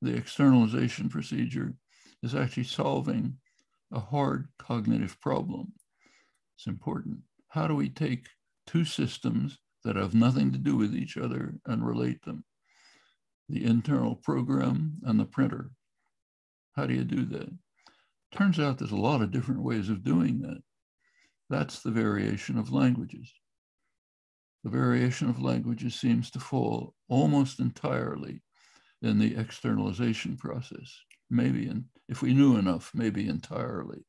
The externalization procedure is actually solving a hard cognitive problem. It's important. How do we take two systems that have nothing to do with each other and relate them. The internal program and the printer. How do you do that? Turns out there's a lot of different ways of doing that. That's the variation of languages. The variation of languages seems to fall almost entirely in the externalization process. Maybe, in, if we knew enough, maybe entirely.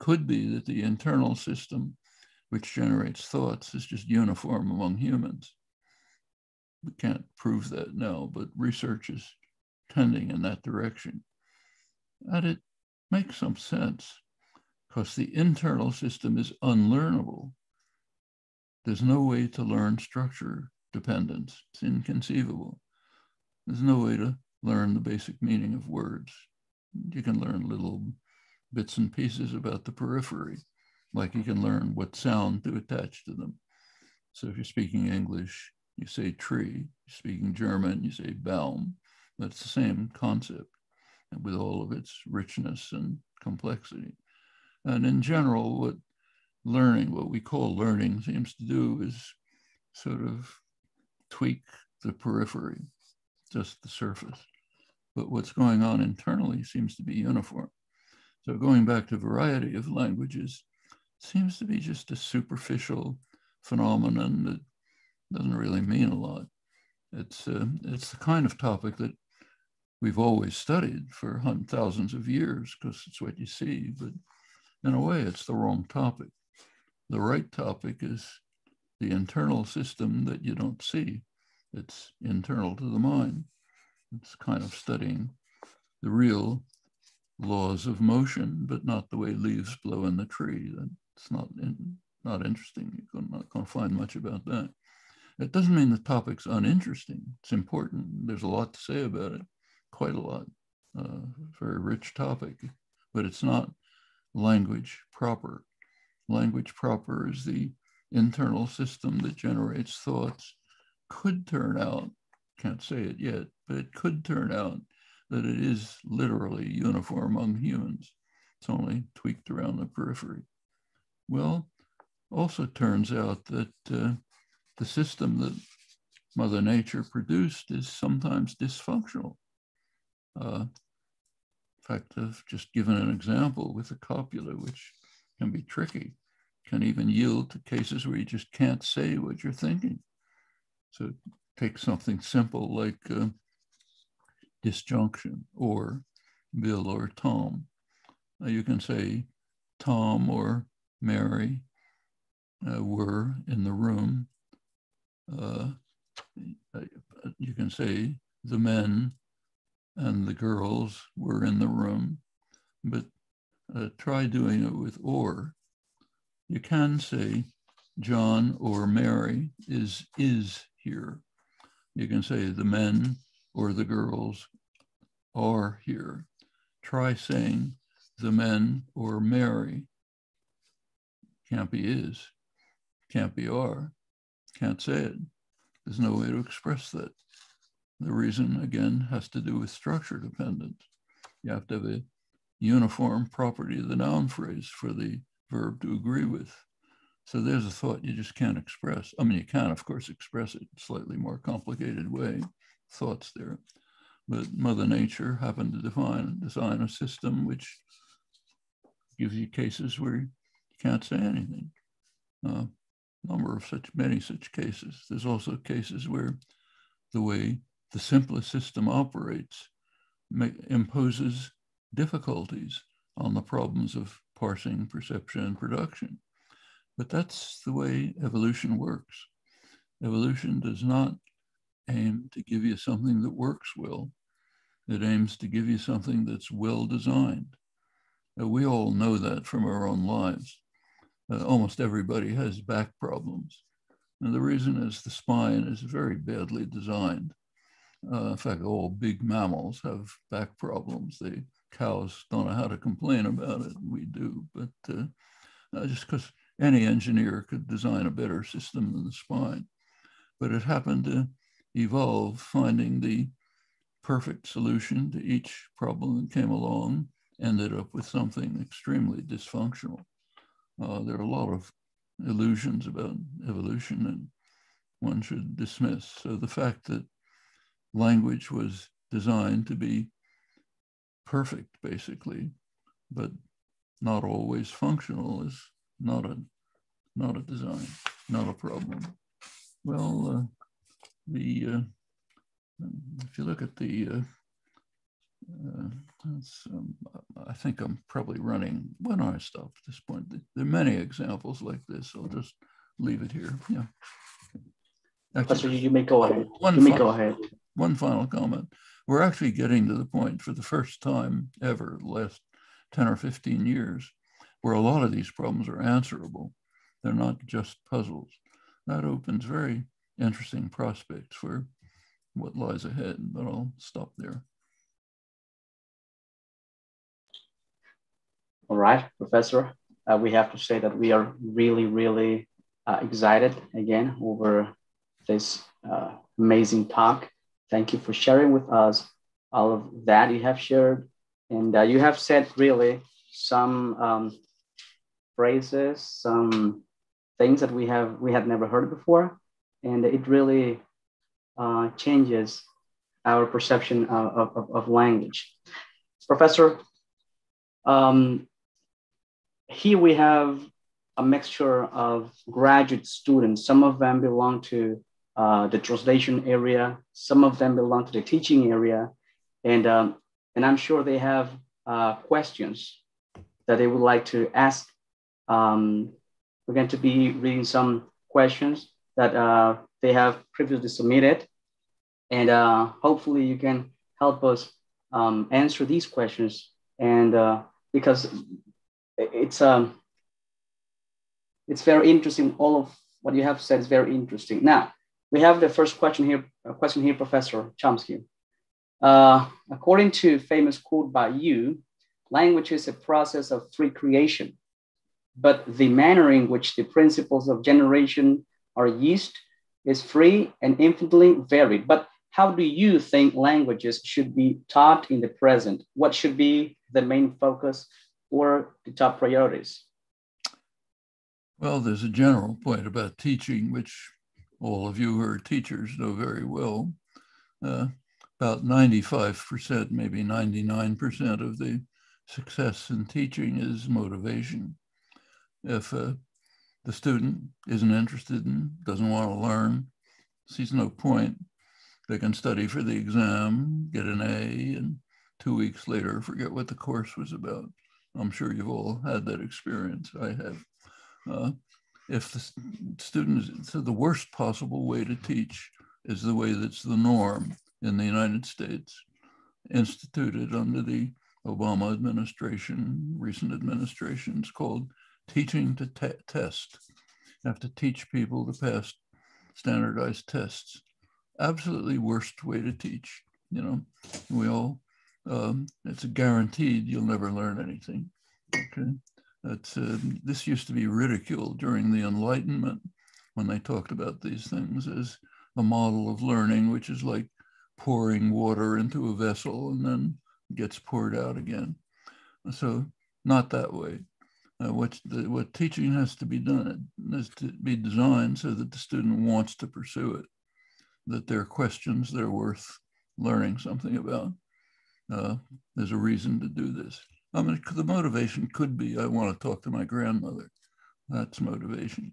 Could be that the internal system which generates thoughts is just uniform among humans. We can't prove that now, but research is tending in that direction. And it makes some sense because the internal system is unlearnable. There's no way to learn structure dependence. It's inconceivable. There's no way to learn the basic meaning of words. You can learn little bits and pieces about the periphery, like you can learn what sound to attach to them. So if you're speaking English, you say tree. You're speaking German, you say Baum. That's the same concept with all of its richness and complexity. And in general, what learning, what we call learning, seems to do is sort of tweak the periphery, just the surface. But what's going on internally seems to be uniform. So going back to variety of languages, seems to be just a superficial phenomenon that doesn't really mean a lot. It's, uh, it's the kind of topic that we've always studied for thousands of years because it's what you see, but in a way, it's the wrong topic. The right topic is the internal system that you don't see. It's internal to the mind. It's kind of studying the real laws of motion, but not the way leaves blow in the tree That's not in, not interesting. You're not going to find much about that. It doesn't mean the topic's uninteresting. It's important. There's a lot to say about it, quite a lot. Uh, very rich topic, but it's not language proper. language proper is the internal system that generates thoughts, could turn out, can't say it yet, but it could turn out that it is literally uniform among humans. It's only tweaked around the periphery. Well, also turns out that uh, the system that Mother Nature produced is sometimes dysfunctional. Uh, in fact, I've just given an example with the copula, which can be tricky, can even yield to cases where you just can't say what you're thinking. So take something simple like uh, disjunction or Bill or Tom. Uh, you can say Tom or Mary uh, were in the room. Uh, you can say the men and the girls were in the room, but uh, try doing it with or. You can say John or Mary is is here. You can say the men or the girls are here. Try saying the men or Mary. Can't be is, can't be are, can't say it. There's no way to express that. The reason, again, has to do with structure dependence. You have to have a uniform property of the noun phrase for the verb to agree with. So there's a thought you just can't express. I mean, you can, of course, express it in a slightly more complicated way, thoughts there. But Mother Nature happened to define, design a system which gives you cases where you can't say anything. Uh, number of such, many such cases. There's also cases where the way the simplest system operates imposes difficulties on the problems of parsing, perception, and production. But that's the way evolution works. Evolution does not aim to give you something that works well. It aims to give you something that's well designed. Uh, we all know that from our own lives. Uh, almost everybody has back problems. And the reason is the spine is very badly designed. Uh, in fact, all big mammals have back problems. The cows don't know how to complain about it. We do, but uh, uh just because any engineer could design a better system than the spine. But it happened to evolve, finding the perfect solution to each problem that came along, ended up with something extremely dysfunctional. Uh, there are a lot of illusions about evolution and one should dismiss. So the fact that language was designed to be perfect, basically, but not always functional is not a not a design, not a problem. Well, uh, the uh, if you look at the uh, uh um, I think I'm probably running. When I stop at this point, there are many examples like this. I'll just leave it here. Yeah. Actually, you may go ahead. One you may final, go ahead. One final comment. We're actually getting to the point for the first time ever, last 10 or 15 years, where a lot of these problems are answerable. They're not just puzzles. That opens very interesting prospects for what lies ahead, but I'll stop there. All right, Professor. Uh, we have to say that we are really, really uh, excited again over this uh, amazing talk. Thank you for sharing with us all of that you have shared. And uh, you have said really some um, phrases, some things that we have we had never heard before. And it really uh, changes our perception of, of, of language. Professor, um, here we have a mixture of graduate students. Some of them belong to uh, the translation area. Some of them belong to the teaching area. And, um, and I'm sure they have uh, questions that they would like to ask. Um, we're going to be reading some questions that uh, they have previously submitted. And uh, hopefully you can help us um, answer these questions. And uh, because it's um it's very interesting. All of what you have said is very interesting. Now we have the first question here. Question here, Professor Chomsky. Uh, according to famous quote by you, language is a process of free creation. But the manner in which the principles of generation are used is free and infinitely varied. But how do you think languages should be taught in the present? What should be the main focus or the top priorities? Well, there's a general point about teaching, which all of you who are teachers know very well. Uh, about 95%, maybe 99% of the success in teaching is motivation. If uh, the student isn't interested and doesn't want to learn, sees no point, they can study for the exam, get an A, and two weeks later forget what the course was about. I'm sure you've all had that experience. I have. Uh, if the student, so the worst possible way to teach is the way that's the norm in the United States, instituted under the Obama administration, recent administrations, called teaching to te test. You have to teach people to pass standardized tests. Absolutely worst way to teach. You know, we all, um, it's guaranteed you'll never learn anything. Okay. That's, uh, this used to be ridiculed during the Enlightenment when they talked about these things as a model of learning, which is like pouring water into a vessel and then gets poured out again. So not that way. Uh, what, the, what teaching has to be done is to be designed so that the student wants to pursue it, that there are questions that are worth learning something about. Uh, there's a reason to do this. I mean, the motivation could be, I want to talk to my grandmother. That's motivation.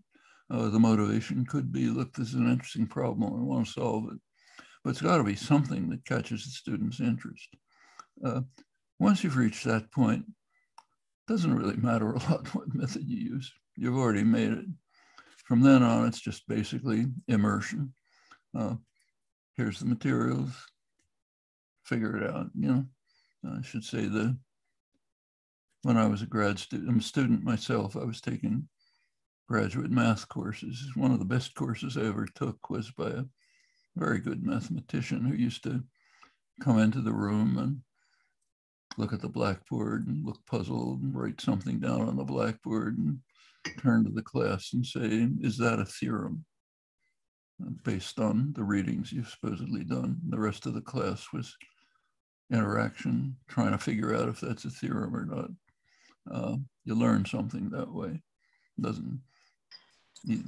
Uh, the motivation could be, look, this is an interesting problem. I want to solve it. But it's got to be something that catches the student's interest. Uh, once you've reached that point, doesn't really matter a lot [laughs] what method you use. You've already made it. From then on, it's just basically immersion. Uh, here's the materials, figure it out. You know, I should say the when I was a grad student, I'm a student myself, I was taking graduate math courses. One of the best courses I ever took was by a very good mathematician who used to come into the room and look at the blackboard and look puzzled and write something down on the blackboard and turn to the class and say, is that a theorem? Based on the readings you've supposedly done. The rest of the class was interaction, trying to figure out if that's a theorem or not uh, you learn something that way. Doesn't you,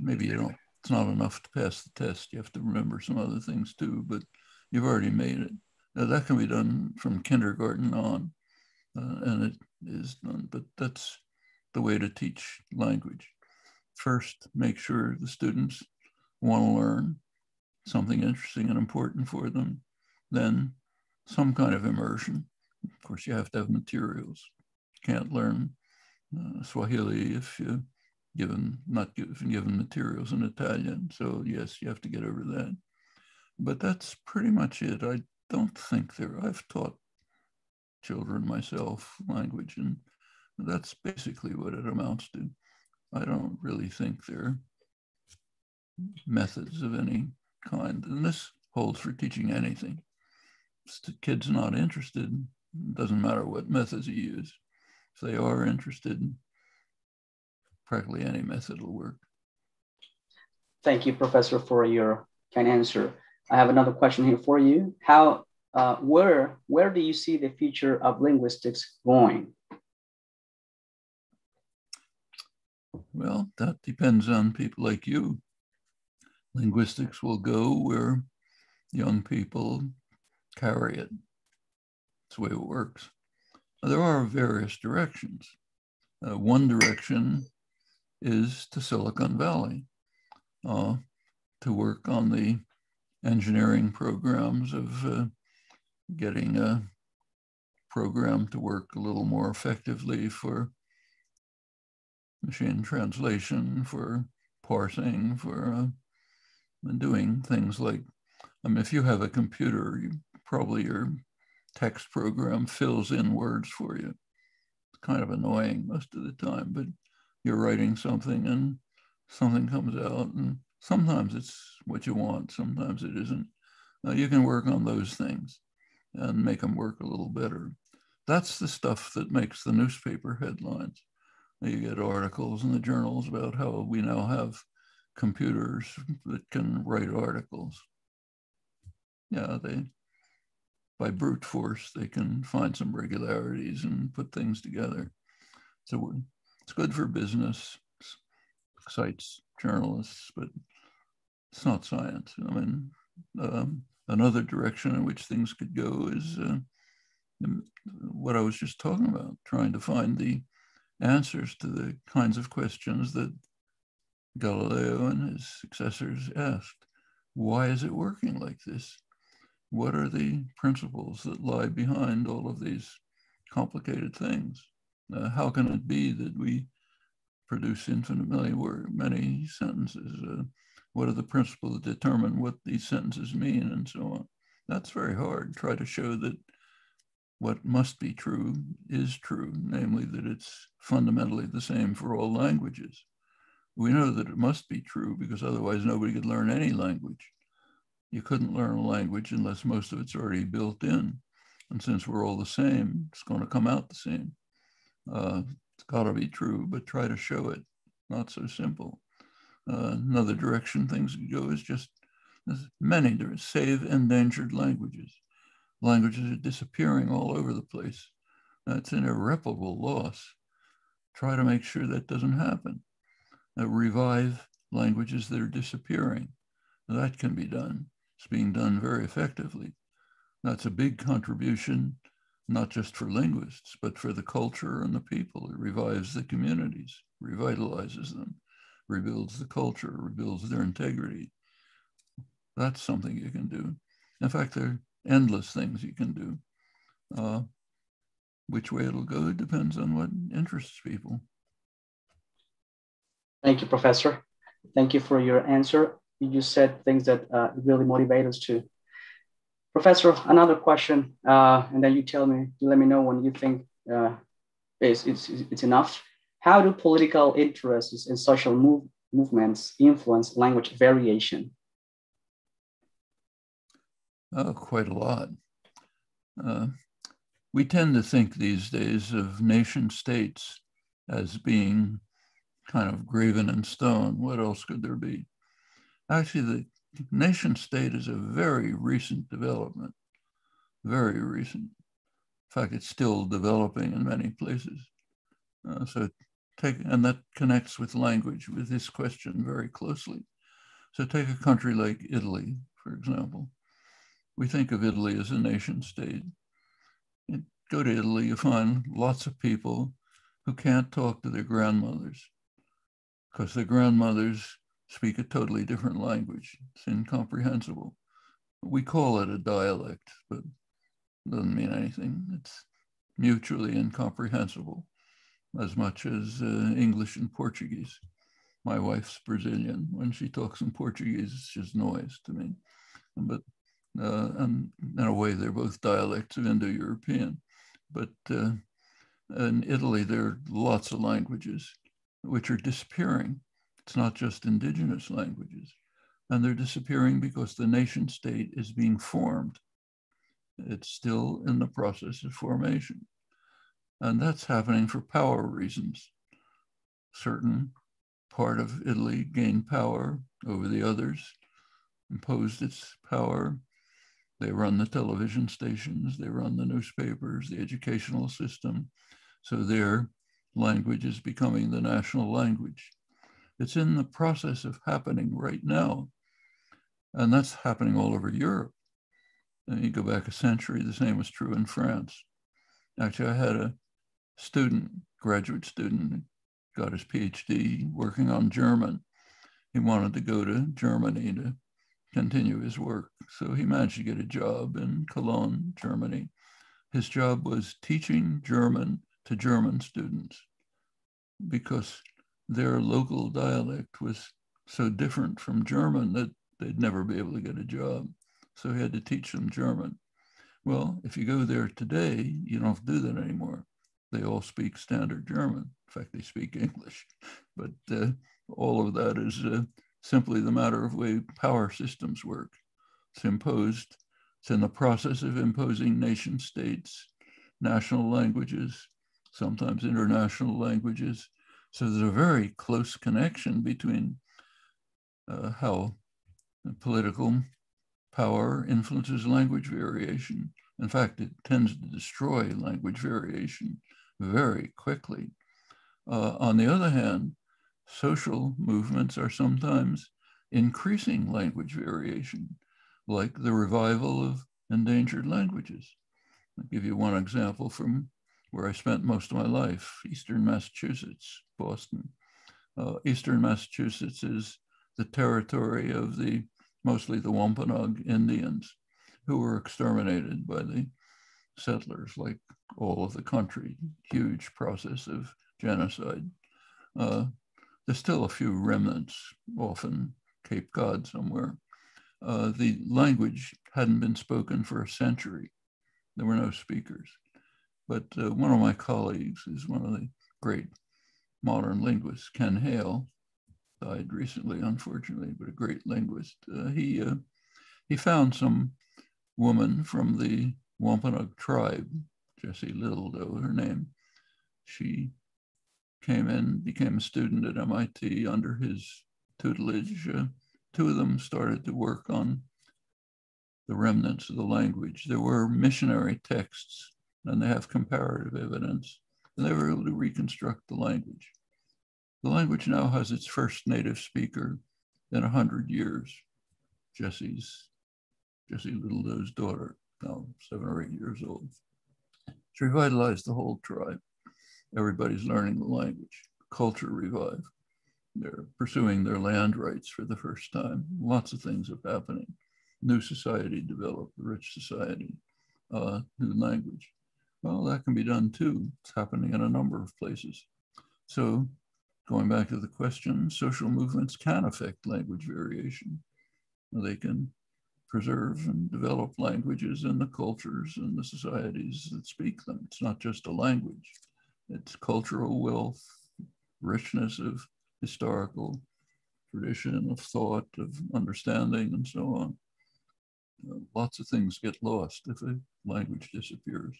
maybe you don't. It's not enough to pass the test. You have to remember some other things too. But you've already made it. That can be done from kindergarten on, uh, and it is done. But that's the way to teach language. First, make sure the students want to learn something interesting and important for them. Then, some kind of immersion. Of course, you have to have materials You can't learn uh, Swahili if you given not given given materials in Italian. So yes, you have to get over that. But that's pretty much it. I don't think there. I've taught children myself language, and that's basically what it amounts to. I don't really think there are methods of any kind, and this holds for teaching anything. If the kid's not interested, it doesn't matter what methods you use if they are interested, practically any method will work. Thank you, Professor, for your kind answer. I have another question here for you. How, uh, where, where do you see the future of linguistics going? Well, that depends on people like you. Linguistics will go where young people carry it. That's the way it works. There are various directions. Uh, one direction is to Silicon Valley uh, to work on the engineering programs of uh, getting a program to work a little more effectively for machine translation, for parsing, for uh, doing things like, I mean, if you have a computer, you probably your text program fills in words for you. It's kind of annoying most of the time, but you're writing something and something comes out and sometimes it's what you want, sometimes it isn't. Uh, you can work on those things and make them work a little better. That's the stuff that makes the newspaper headlines. You get articles in the journals about how we now have computers that can write articles. Yeah, they by brute force they can find some regularities and put things together. So it's good for business, excites journalists, but it's not science. I mean, um, another direction in which things could go is uh, what I was just talking about, trying to find the answers to the kinds of questions that Galileo and his successors asked. Why is it working like this? What are the principles that lie behind all of these complicated things? Uh, how can it be that we produce infinite many, many sentences? Uh, what are the principles that determine what these sentences mean and so on? That's very hard. Try to show that what must be true is true, namely that it's fundamentally the same for all languages. We know that it must be true because otherwise nobody could learn any language. You couldn't learn a language unless most of it's already built in. And since we're all the same, it's going to come out the same. Uh, got to be true, but try to show it. Not so simple. Uh, another direction things go is just many save endangered languages languages are disappearing all over the place. That's an irreparable loss. Try to make sure that doesn't happen. Uh, revive languages that are disappearing. That can be done. It's being done very effectively. That's a big contribution, not just for linguists, but for the culture and the people. It revives the communities, revitalizes them, rebuilds the culture, rebuilds their integrity. That's something you can do. In fact, there are endless things you can do. Uh, which way it'll go depends on what interests people. Thank you, Professor. Thank you for your answer. You said things that uh, really motivate us to. Professor, another question, uh, and then you tell me, you let me know when you think uh, it's, it's, it's enough. How do political interests and social move, movements influence language variation? Oh, quite a lot. Uh, we tend to think these days of nation states as being kind of graven in stone. What else could there be? Actually, the nation state is a very recent development, very recent. In fact, it's still developing in many places. Uh, so take, and that connects with language, with this question very closely. So take a country like Italy, for example we think of Italy as a nation state. You go to Italy, you find lots of people who can't talk to their grandmothers because their grandmothers speak a totally different language. It's incomprehensible. We call it a dialect, but it doesn't mean anything. It's mutually incomprehensible as much as uh, English and Portuguese. My wife's Brazilian. When she talks in Portuguese, it's just noise to me. But uh, and in a way, they're both dialects of Indo-European. But uh, in Italy, there are lots of languages which are disappearing. It's not just indigenous languages. And they're disappearing because the nation state is being formed. It's still in the process of formation. And that's happening for power reasons. Certain part of Italy gained power over the others, imposed its power, they run the television stations, they run the newspapers, the educational system. So their language is becoming the national language. It's in the process of happening right now. And that's happening all over Europe. And you go back a century, the same was true in France. Actually, I had a student, graduate student, got his PhD working on German. He wanted to go to Germany to continue his work. So he managed to get a job in Cologne, Germany. His job was teaching German to German students because their local dialect was so different from German that they'd never be able to get a job. So he had to teach them German. Well, if you go there today, you don't do that anymore. They all speak standard German. In fact, they speak English. [laughs] But uh, all of that is uh, simply the matter of way power systems work. It's imposed, it's in the process of imposing nation states, national languages, sometimes international languages, So there's a very close connection between uh, how political power influences language variation. In fact, it tends to destroy language variation very quickly. Uh, on the other hand, social movements are sometimes increasing language variation, like the revival of endangered languages. I'll give you one example from where I spent most of my life, Eastern Massachusetts, Boston. Uh, Eastern Massachusetts is the territory of the mostly the Wampanoag Indians who were exterminated by the settlers, like all of the country, huge process of genocide. Uh, there's still a few remnants, often Cape Cod somewhere. Uh, the language hadn't been spoken for a century. There were no speakers. But uh, one of my colleagues is one of the great modern linguists, Ken Hale, died recently, unfortunately, but a great linguist. Uh, he, uh, he found some woman from the Wampanoag tribe, Jessie Littledoe her name. She came in, became a student at MIT under his tutelage. Uh, two of them started to work on the remnants of the language. There were missionary texts, and they have comparative evidence, and they were able to reconstruct the language. The language now has its first native speaker in 100 years. Jessie's, Jessie Littledoe's daughter, now seven or eight years old. She revitalized the whole tribe. Everybody's learning the language. Culture revived. They're pursuing their land rights for the first time. Lots of things are happening. New society developed, rich society, uh, new language. Well, that can be done too. It's happening in a number of places. So going back to the question, social movements can affect language variation. They can preserve and develop languages in the cultures and the societies that speak them. It's not just a language, it's cultural wealth, richness of historical tradition, of thought, of understanding, and so on. Uh, lots of things get lost if a language disappears.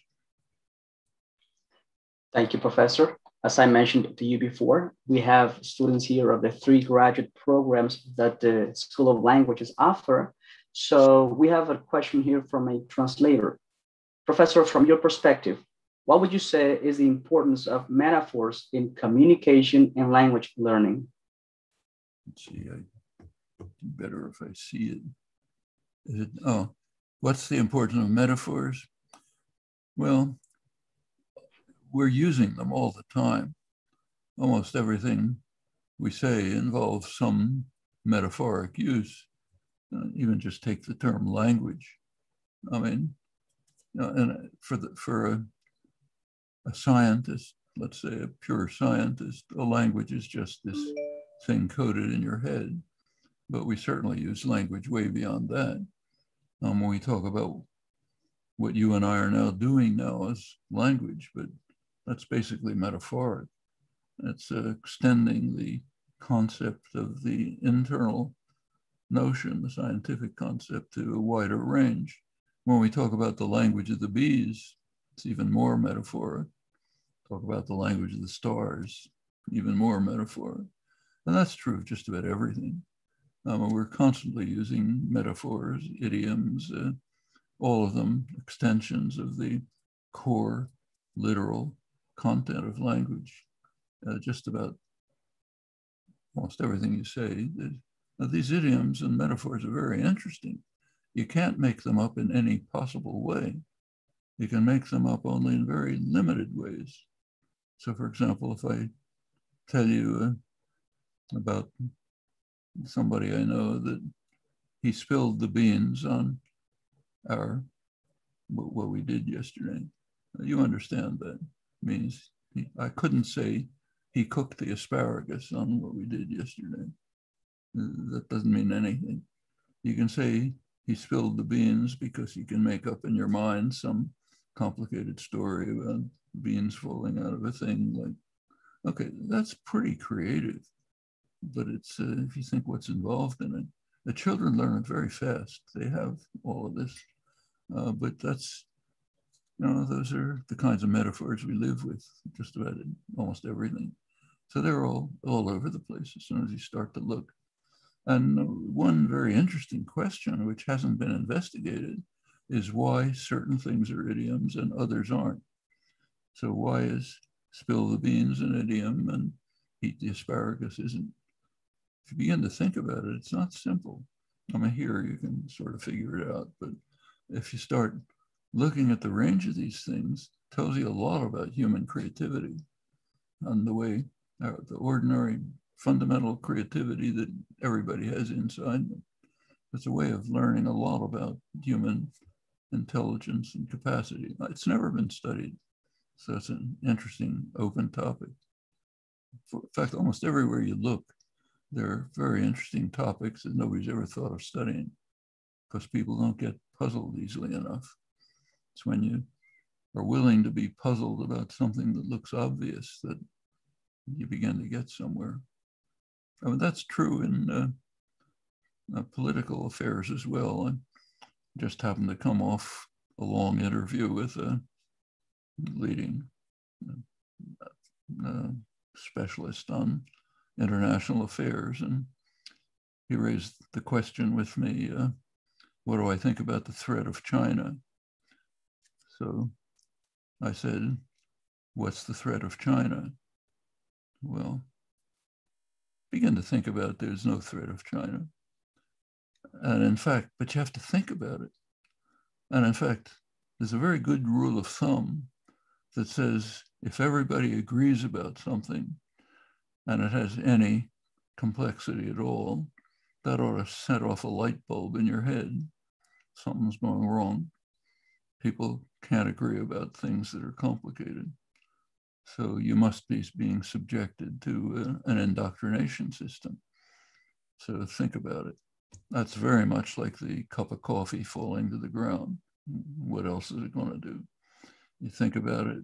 Thank you, Professor. As I mentioned to you before, we have students here of the three graduate programs that the School of Languages offer. So we have a question here from a translator. Professor, from your perspective, what would you say is the importance of metaphors in communication and language learning? Let's see, I better if I see it. Is it, oh, what's the importance of metaphors? Well, we're using them all the time. Almost everything we say involves some metaphoric use. Uh, even just take the term language. I mean, and for the for a, a scientist, let's say a pure scientist, a language is just this thing coded in your head. But we certainly use language way beyond that. Um, when we talk about what you and I are now doing now as language, but that's basically metaphoric. It's uh, extending the concept of the internal notion, the scientific concept, to a wider range. When we talk about the language of the bees, it's even more metaphoric. Talk about the language of the stars, even more metaphoric. And that's true of just about everything. Um, we're constantly using metaphors, idioms, uh, all of them extensions of the core literal content of language. Uh, just about almost everything you say. Uh, these idioms and metaphors are very interesting. You can't make them up in any possible way. You can make them up only in very limited ways. So, for example, if I tell you uh, about somebody I know that he spilled the beans on our what we did yesterday, you understand that means he, I couldn't say he cooked the asparagus on what we did yesterday. That doesn't mean anything. You can say he spilled the beans because you can make up in your mind some complicated story about beans falling out of a thing like okay that's pretty creative but it's uh, if you think what's involved in it the children learn it very fast they have all of this uh, but that's you know, those are the kinds of metaphors we live with, just about almost everything. So they're all, all over the place as soon as you start to look. And one very interesting question, which hasn't been investigated, is why certain things are idioms and others aren't. So why is spill the beans an idiom and eat the asparagus isn't? If you begin to think about it, it's not simple. I mean, here you can sort of figure it out, but if you start looking at the range of these things, tells you a lot about human creativity and the way uh, the ordinary fundamental creativity that everybody has inside them. It's a way of learning a lot about human intelligence and capacity. It's never been studied. So it's an interesting open topic. In fact, almost everywhere you look, there are very interesting topics that nobody's ever thought of studying because people don't get puzzled easily enough. It's when you are willing to be puzzled about something that looks obvious that you begin to get somewhere. I mean, that's true in uh, uh, political affairs as well. I just happened to come off a long interview with a leading uh, uh specialist on international affairs, and he raised the question with me uh, what do I think about the threat of China? So I said, what's the threat of China? Well, begin to think about there's no threat of China. And in fact, but you have to think about it. And in fact, there's a very good rule of thumb that says if everybody agrees about something and it has any complexity at all, that ought to set off a light bulb in your head. Something's going wrong. People can't agree about things that are complicated. So you must be being subjected to uh, an indoctrination system. So think about it. That's very much like the cup of coffee falling to the ground. What else is it going to do? You think about it,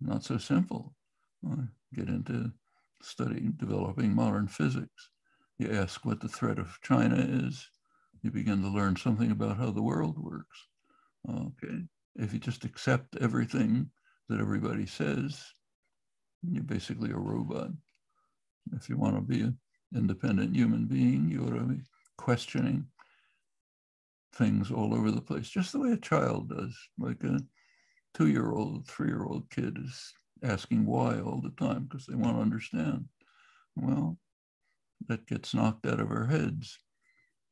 not so simple. get into studying developing modern physics. You ask what the threat of China is. You begin to learn something about how the world works. Okay. If you just accept everything that everybody says, you're basically a robot. If you want to be an independent human being, you ought to be questioning things all over the place, just the way a child does. Like a two year old, three year old kid is asking why all the time because they want to understand. Well, that gets knocked out of our heads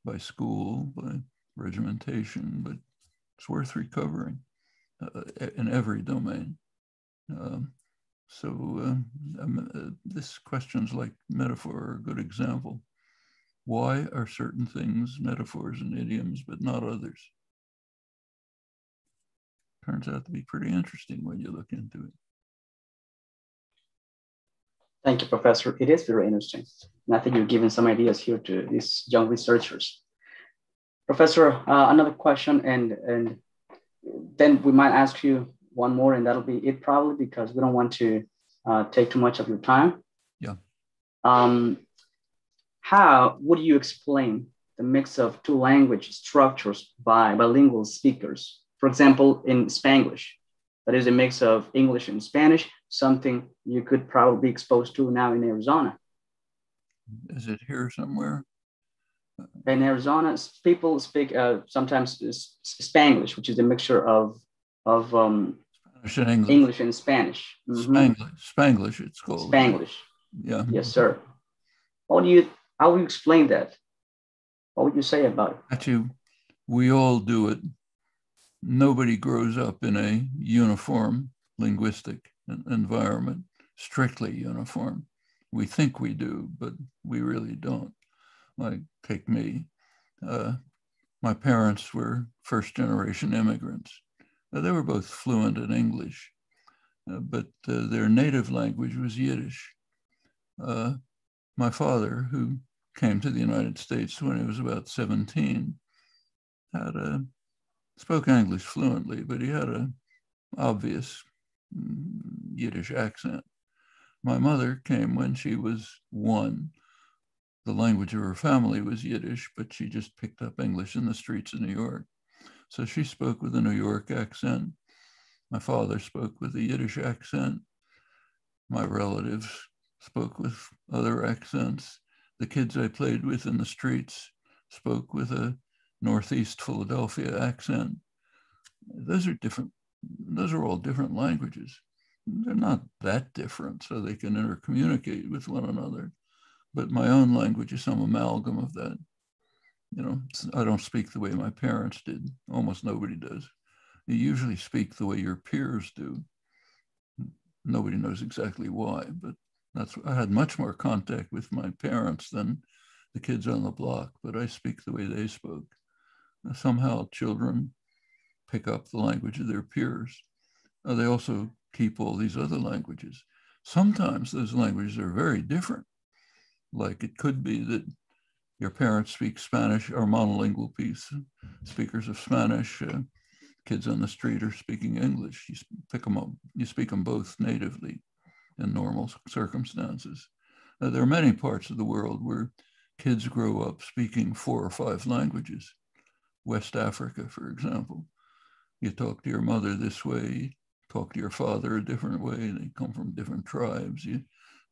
by school, by regimentation, but it's worth recovering in every domain. Um, so uh, um, uh, this question's like metaphor are a good example. Why are certain things metaphors and idioms, but not others? Turns out to be pretty interesting when you look into it. Thank you, Professor. It is very interesting. And I think you're giving some ideas here to these young researchers. Professor, uh, another question, and, and then we might ask you one more, and that'll be it probably because we don't want to uh, take too much of your time. Yeah. Um, how would you explain the mix of two language structures by bilingual speakers? For example, in Spanglish, that is a mix of English and Spanish, something you could probably be exposed to now in Arizona. Is it here somewhere? In Arizona, people speak uh, sometimes Spanglish, which is a mixture of of um, Spanish and English. English and Spanish. Mm-hmm. Spanglish, Spanglish, it's called. Spanglish. Yeah. Yes, sir. How do you how would you explain that? What would you say about it? Actually, we all do it. Nobody grows up in a uniform linguistic environment, strictly uniform. We think we do, but we really don't. Like, take me. Uh, my parents were first generation immigrants. Uh, they were both fluent in English, uh, but uh, their native language was Yiddish. Uh, my father, who came to the United States when he was about 17, had a spoke English fluently, but he had a obvious mm, Yiddish accent. My mother came when she was one. The language of her family was Yiddish, but she just picked up English in the streets of New York. So she spoke with a New York accent. My father spoke with a Yiddish accent. My relatives spoke with other accents. The kids I played with in the streets spoke with a Northeast Philadelphia accent. Those are different, those are all different languages. They're not that different, so they can intercommunicate with one another. But my own language is some amalgam of that. You know, I don't speak the way my parents did. Almost nobody does. You usually speak the way your peers do. Nobody knows exactly why, but that's I had much more contact with my parents than the kids on the block, but I speak the way they spoke. Somehow children pick up the language of their peers. Uh, they also keep all these other languages. Sometimes those languages are very different. Like it could be that your parents speak Spanish or monolingual piece, speakers of Spanish, uh, kids on the street are speaking English. You pick them up, you speak them both natively in normal circumstances. Uh, there are many parts of the world where kids grow up speaking four or five languages. West Africa, for example. You talk to your mother this way, talk to your father a different way. They come from different tribes. You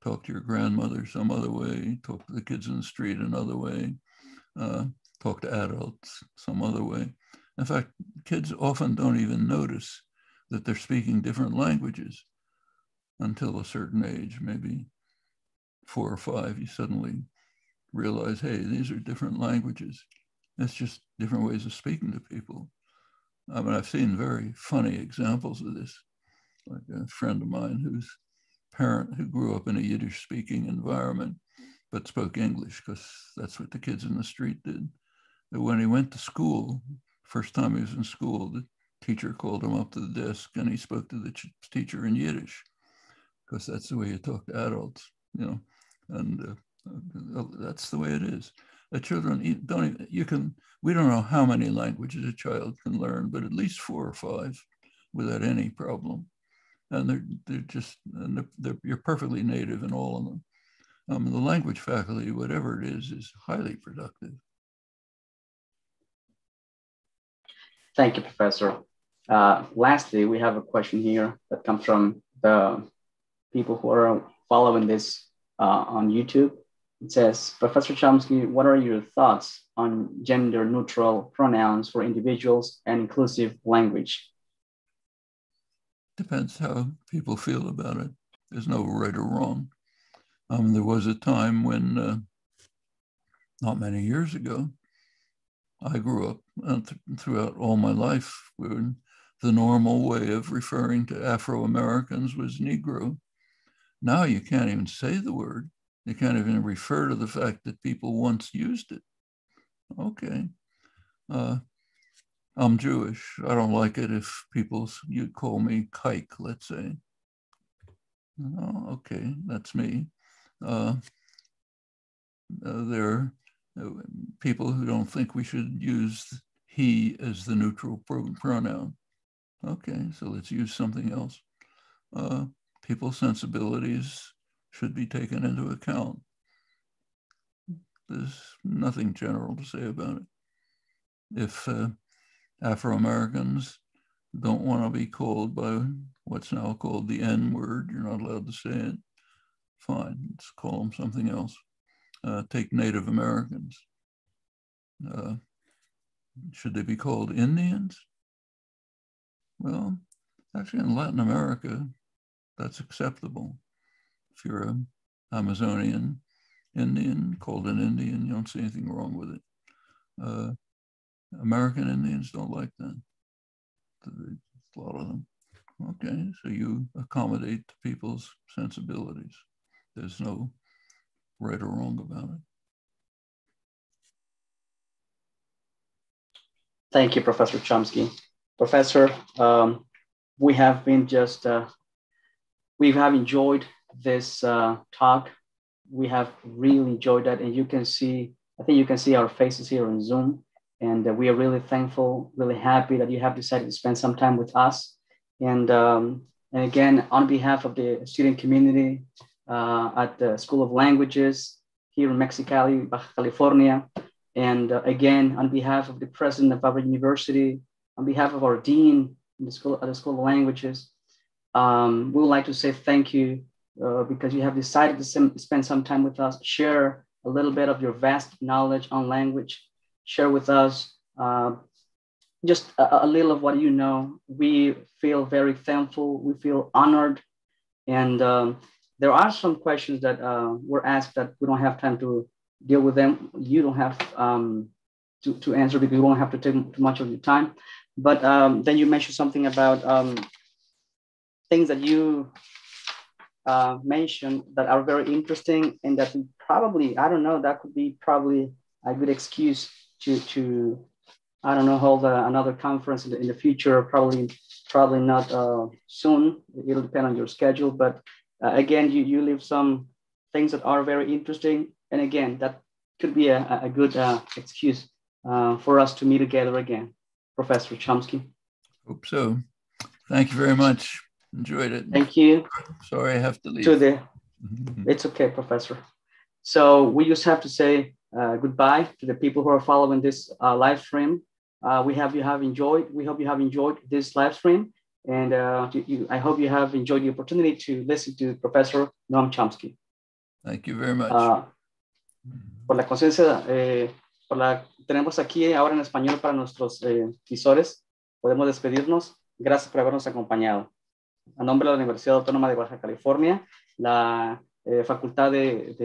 talk to your grandmother some other way, talk to the kids in the street another way, uh, talk to adults some other way. In fact, kids often don't even notice that they're speaking different languages until a certain age, maybe four or five, you suddenly realize, hey, these are different languages. It's just different ways of speaking to people. I mean, I've seen very funny examples of this. Like a friend of mine whose parent who grew up in a Yiddish speaking environment, but spoke English because that's what the kids in the street did. But when he went to school, first time he was in school, the teacher called him up to the desk and he spoke to the teacher in Yiddish because that's the way you talk to adults, you know, and uh, uh that's the way it is children don't even, you can, we don't know how many languages a child can learn, but at least four or five without any problem. And they're, they're just, they're, they're, you're perfectly native in all of them. Um, the language faculty, whatever it is, is highly productive. Thank you, Professor. Uh, lastly, we have a question here that comes from the people who are following this uh, on YouTube. It says, Professor Chomsky, what are your thoughts on gender neutral pronouns for individuals and inclusive language? Depends how people feel about it. There's no right or wrong. Um, there was a time when, uh, not many years ago, I grew up uh, th- throughout all my life when the normal way of referring to Afro Americans was Negro. Now you can't even say the word. You can't even refer to the fact that people once used it. Okay. Uh, I'm Jewish. I don't like it if people, you call me kike, let's say. Oh, okay, that's me. Uh, uh, there are uh, people who don't think we should use he as the neutral pronoun. Okay, so let's use something else. Uh, people's sensibilities should be taken into account. There's nothing general to say about it. If uh, Afro Americans don't want to be called by what's now called the N word, you're not allowed to say it, fine, let's call them something else. Uh, take Native Americans. Uh, should they be called Indians? Well, actually, in Latin America, that's acceptable if you're an Amazonian Indian, called an Indian, you don't see anything wrong with it. Uh, American Indians don't like that. A lot of them. Okay, so you accommodate people's sensibilities. There's no right or wrong about it. Thank you, Professor Chomsky. Professor, um, we have been just, uh, we have enjoyed this uh, talk. We have really enjoyed that. And you can see, I think you can see our faces here on Zoom. And uh, we are really thankful, really happy that you have decided to spend some time with us. And, um, and again, on behalf of the student community uh, at the School of Languages here in Mexicali, Baja California, and uh, again, on behalf of the president of our university, on behalf of our dean in the school, at the School of Languages, um, we would like to say thank you uh, because you have decided to spend some time with us. Share a little bit of your vast knowledge on language. Share with us uh, just a, a, little of what you know. We feel very thankful. We feel honored. And um, there are some questions that uh, were asked that we don't have time to deal with them. You don't have um, to, to answer because we won't have to take too much of your time. But um, then you mentioned something about um, things that you uh, mentioned that are very interesting and that probably, I don't know, that could be probably a good excuse to, to I don't know, hold uh, another conference in the, in the future, probably probably not uh, soon. It'll depend on your schedule. But uh, again, you, you leave some things that are very interesting. And again, that could be a, a good uh, excuse uh, for us to meet together again. Professor Chomsky. Hope so. Thank you very much. Enjoyed it. Thank you. Sorry, I have to leave. To the, [laughs] it's okay, Professor. So we just have to say uh, goodbye to the people who are following this uh, live stream. Uh, we have you have enjoyed. We hope you have enjoyed this live stream, and uh, you, I hope you have enjoyed the opportunity to listen to Professor Noam Chomsky. Thank you very much. Uh, por la conciencia, eh, por la tenemos aquí ahora en español para nuestros eh, visores. Podemos despedirnos. Gracias por habernos acompañado. A nombre de la Universidad Autónoma de Baja California, la eh, Facultad de, de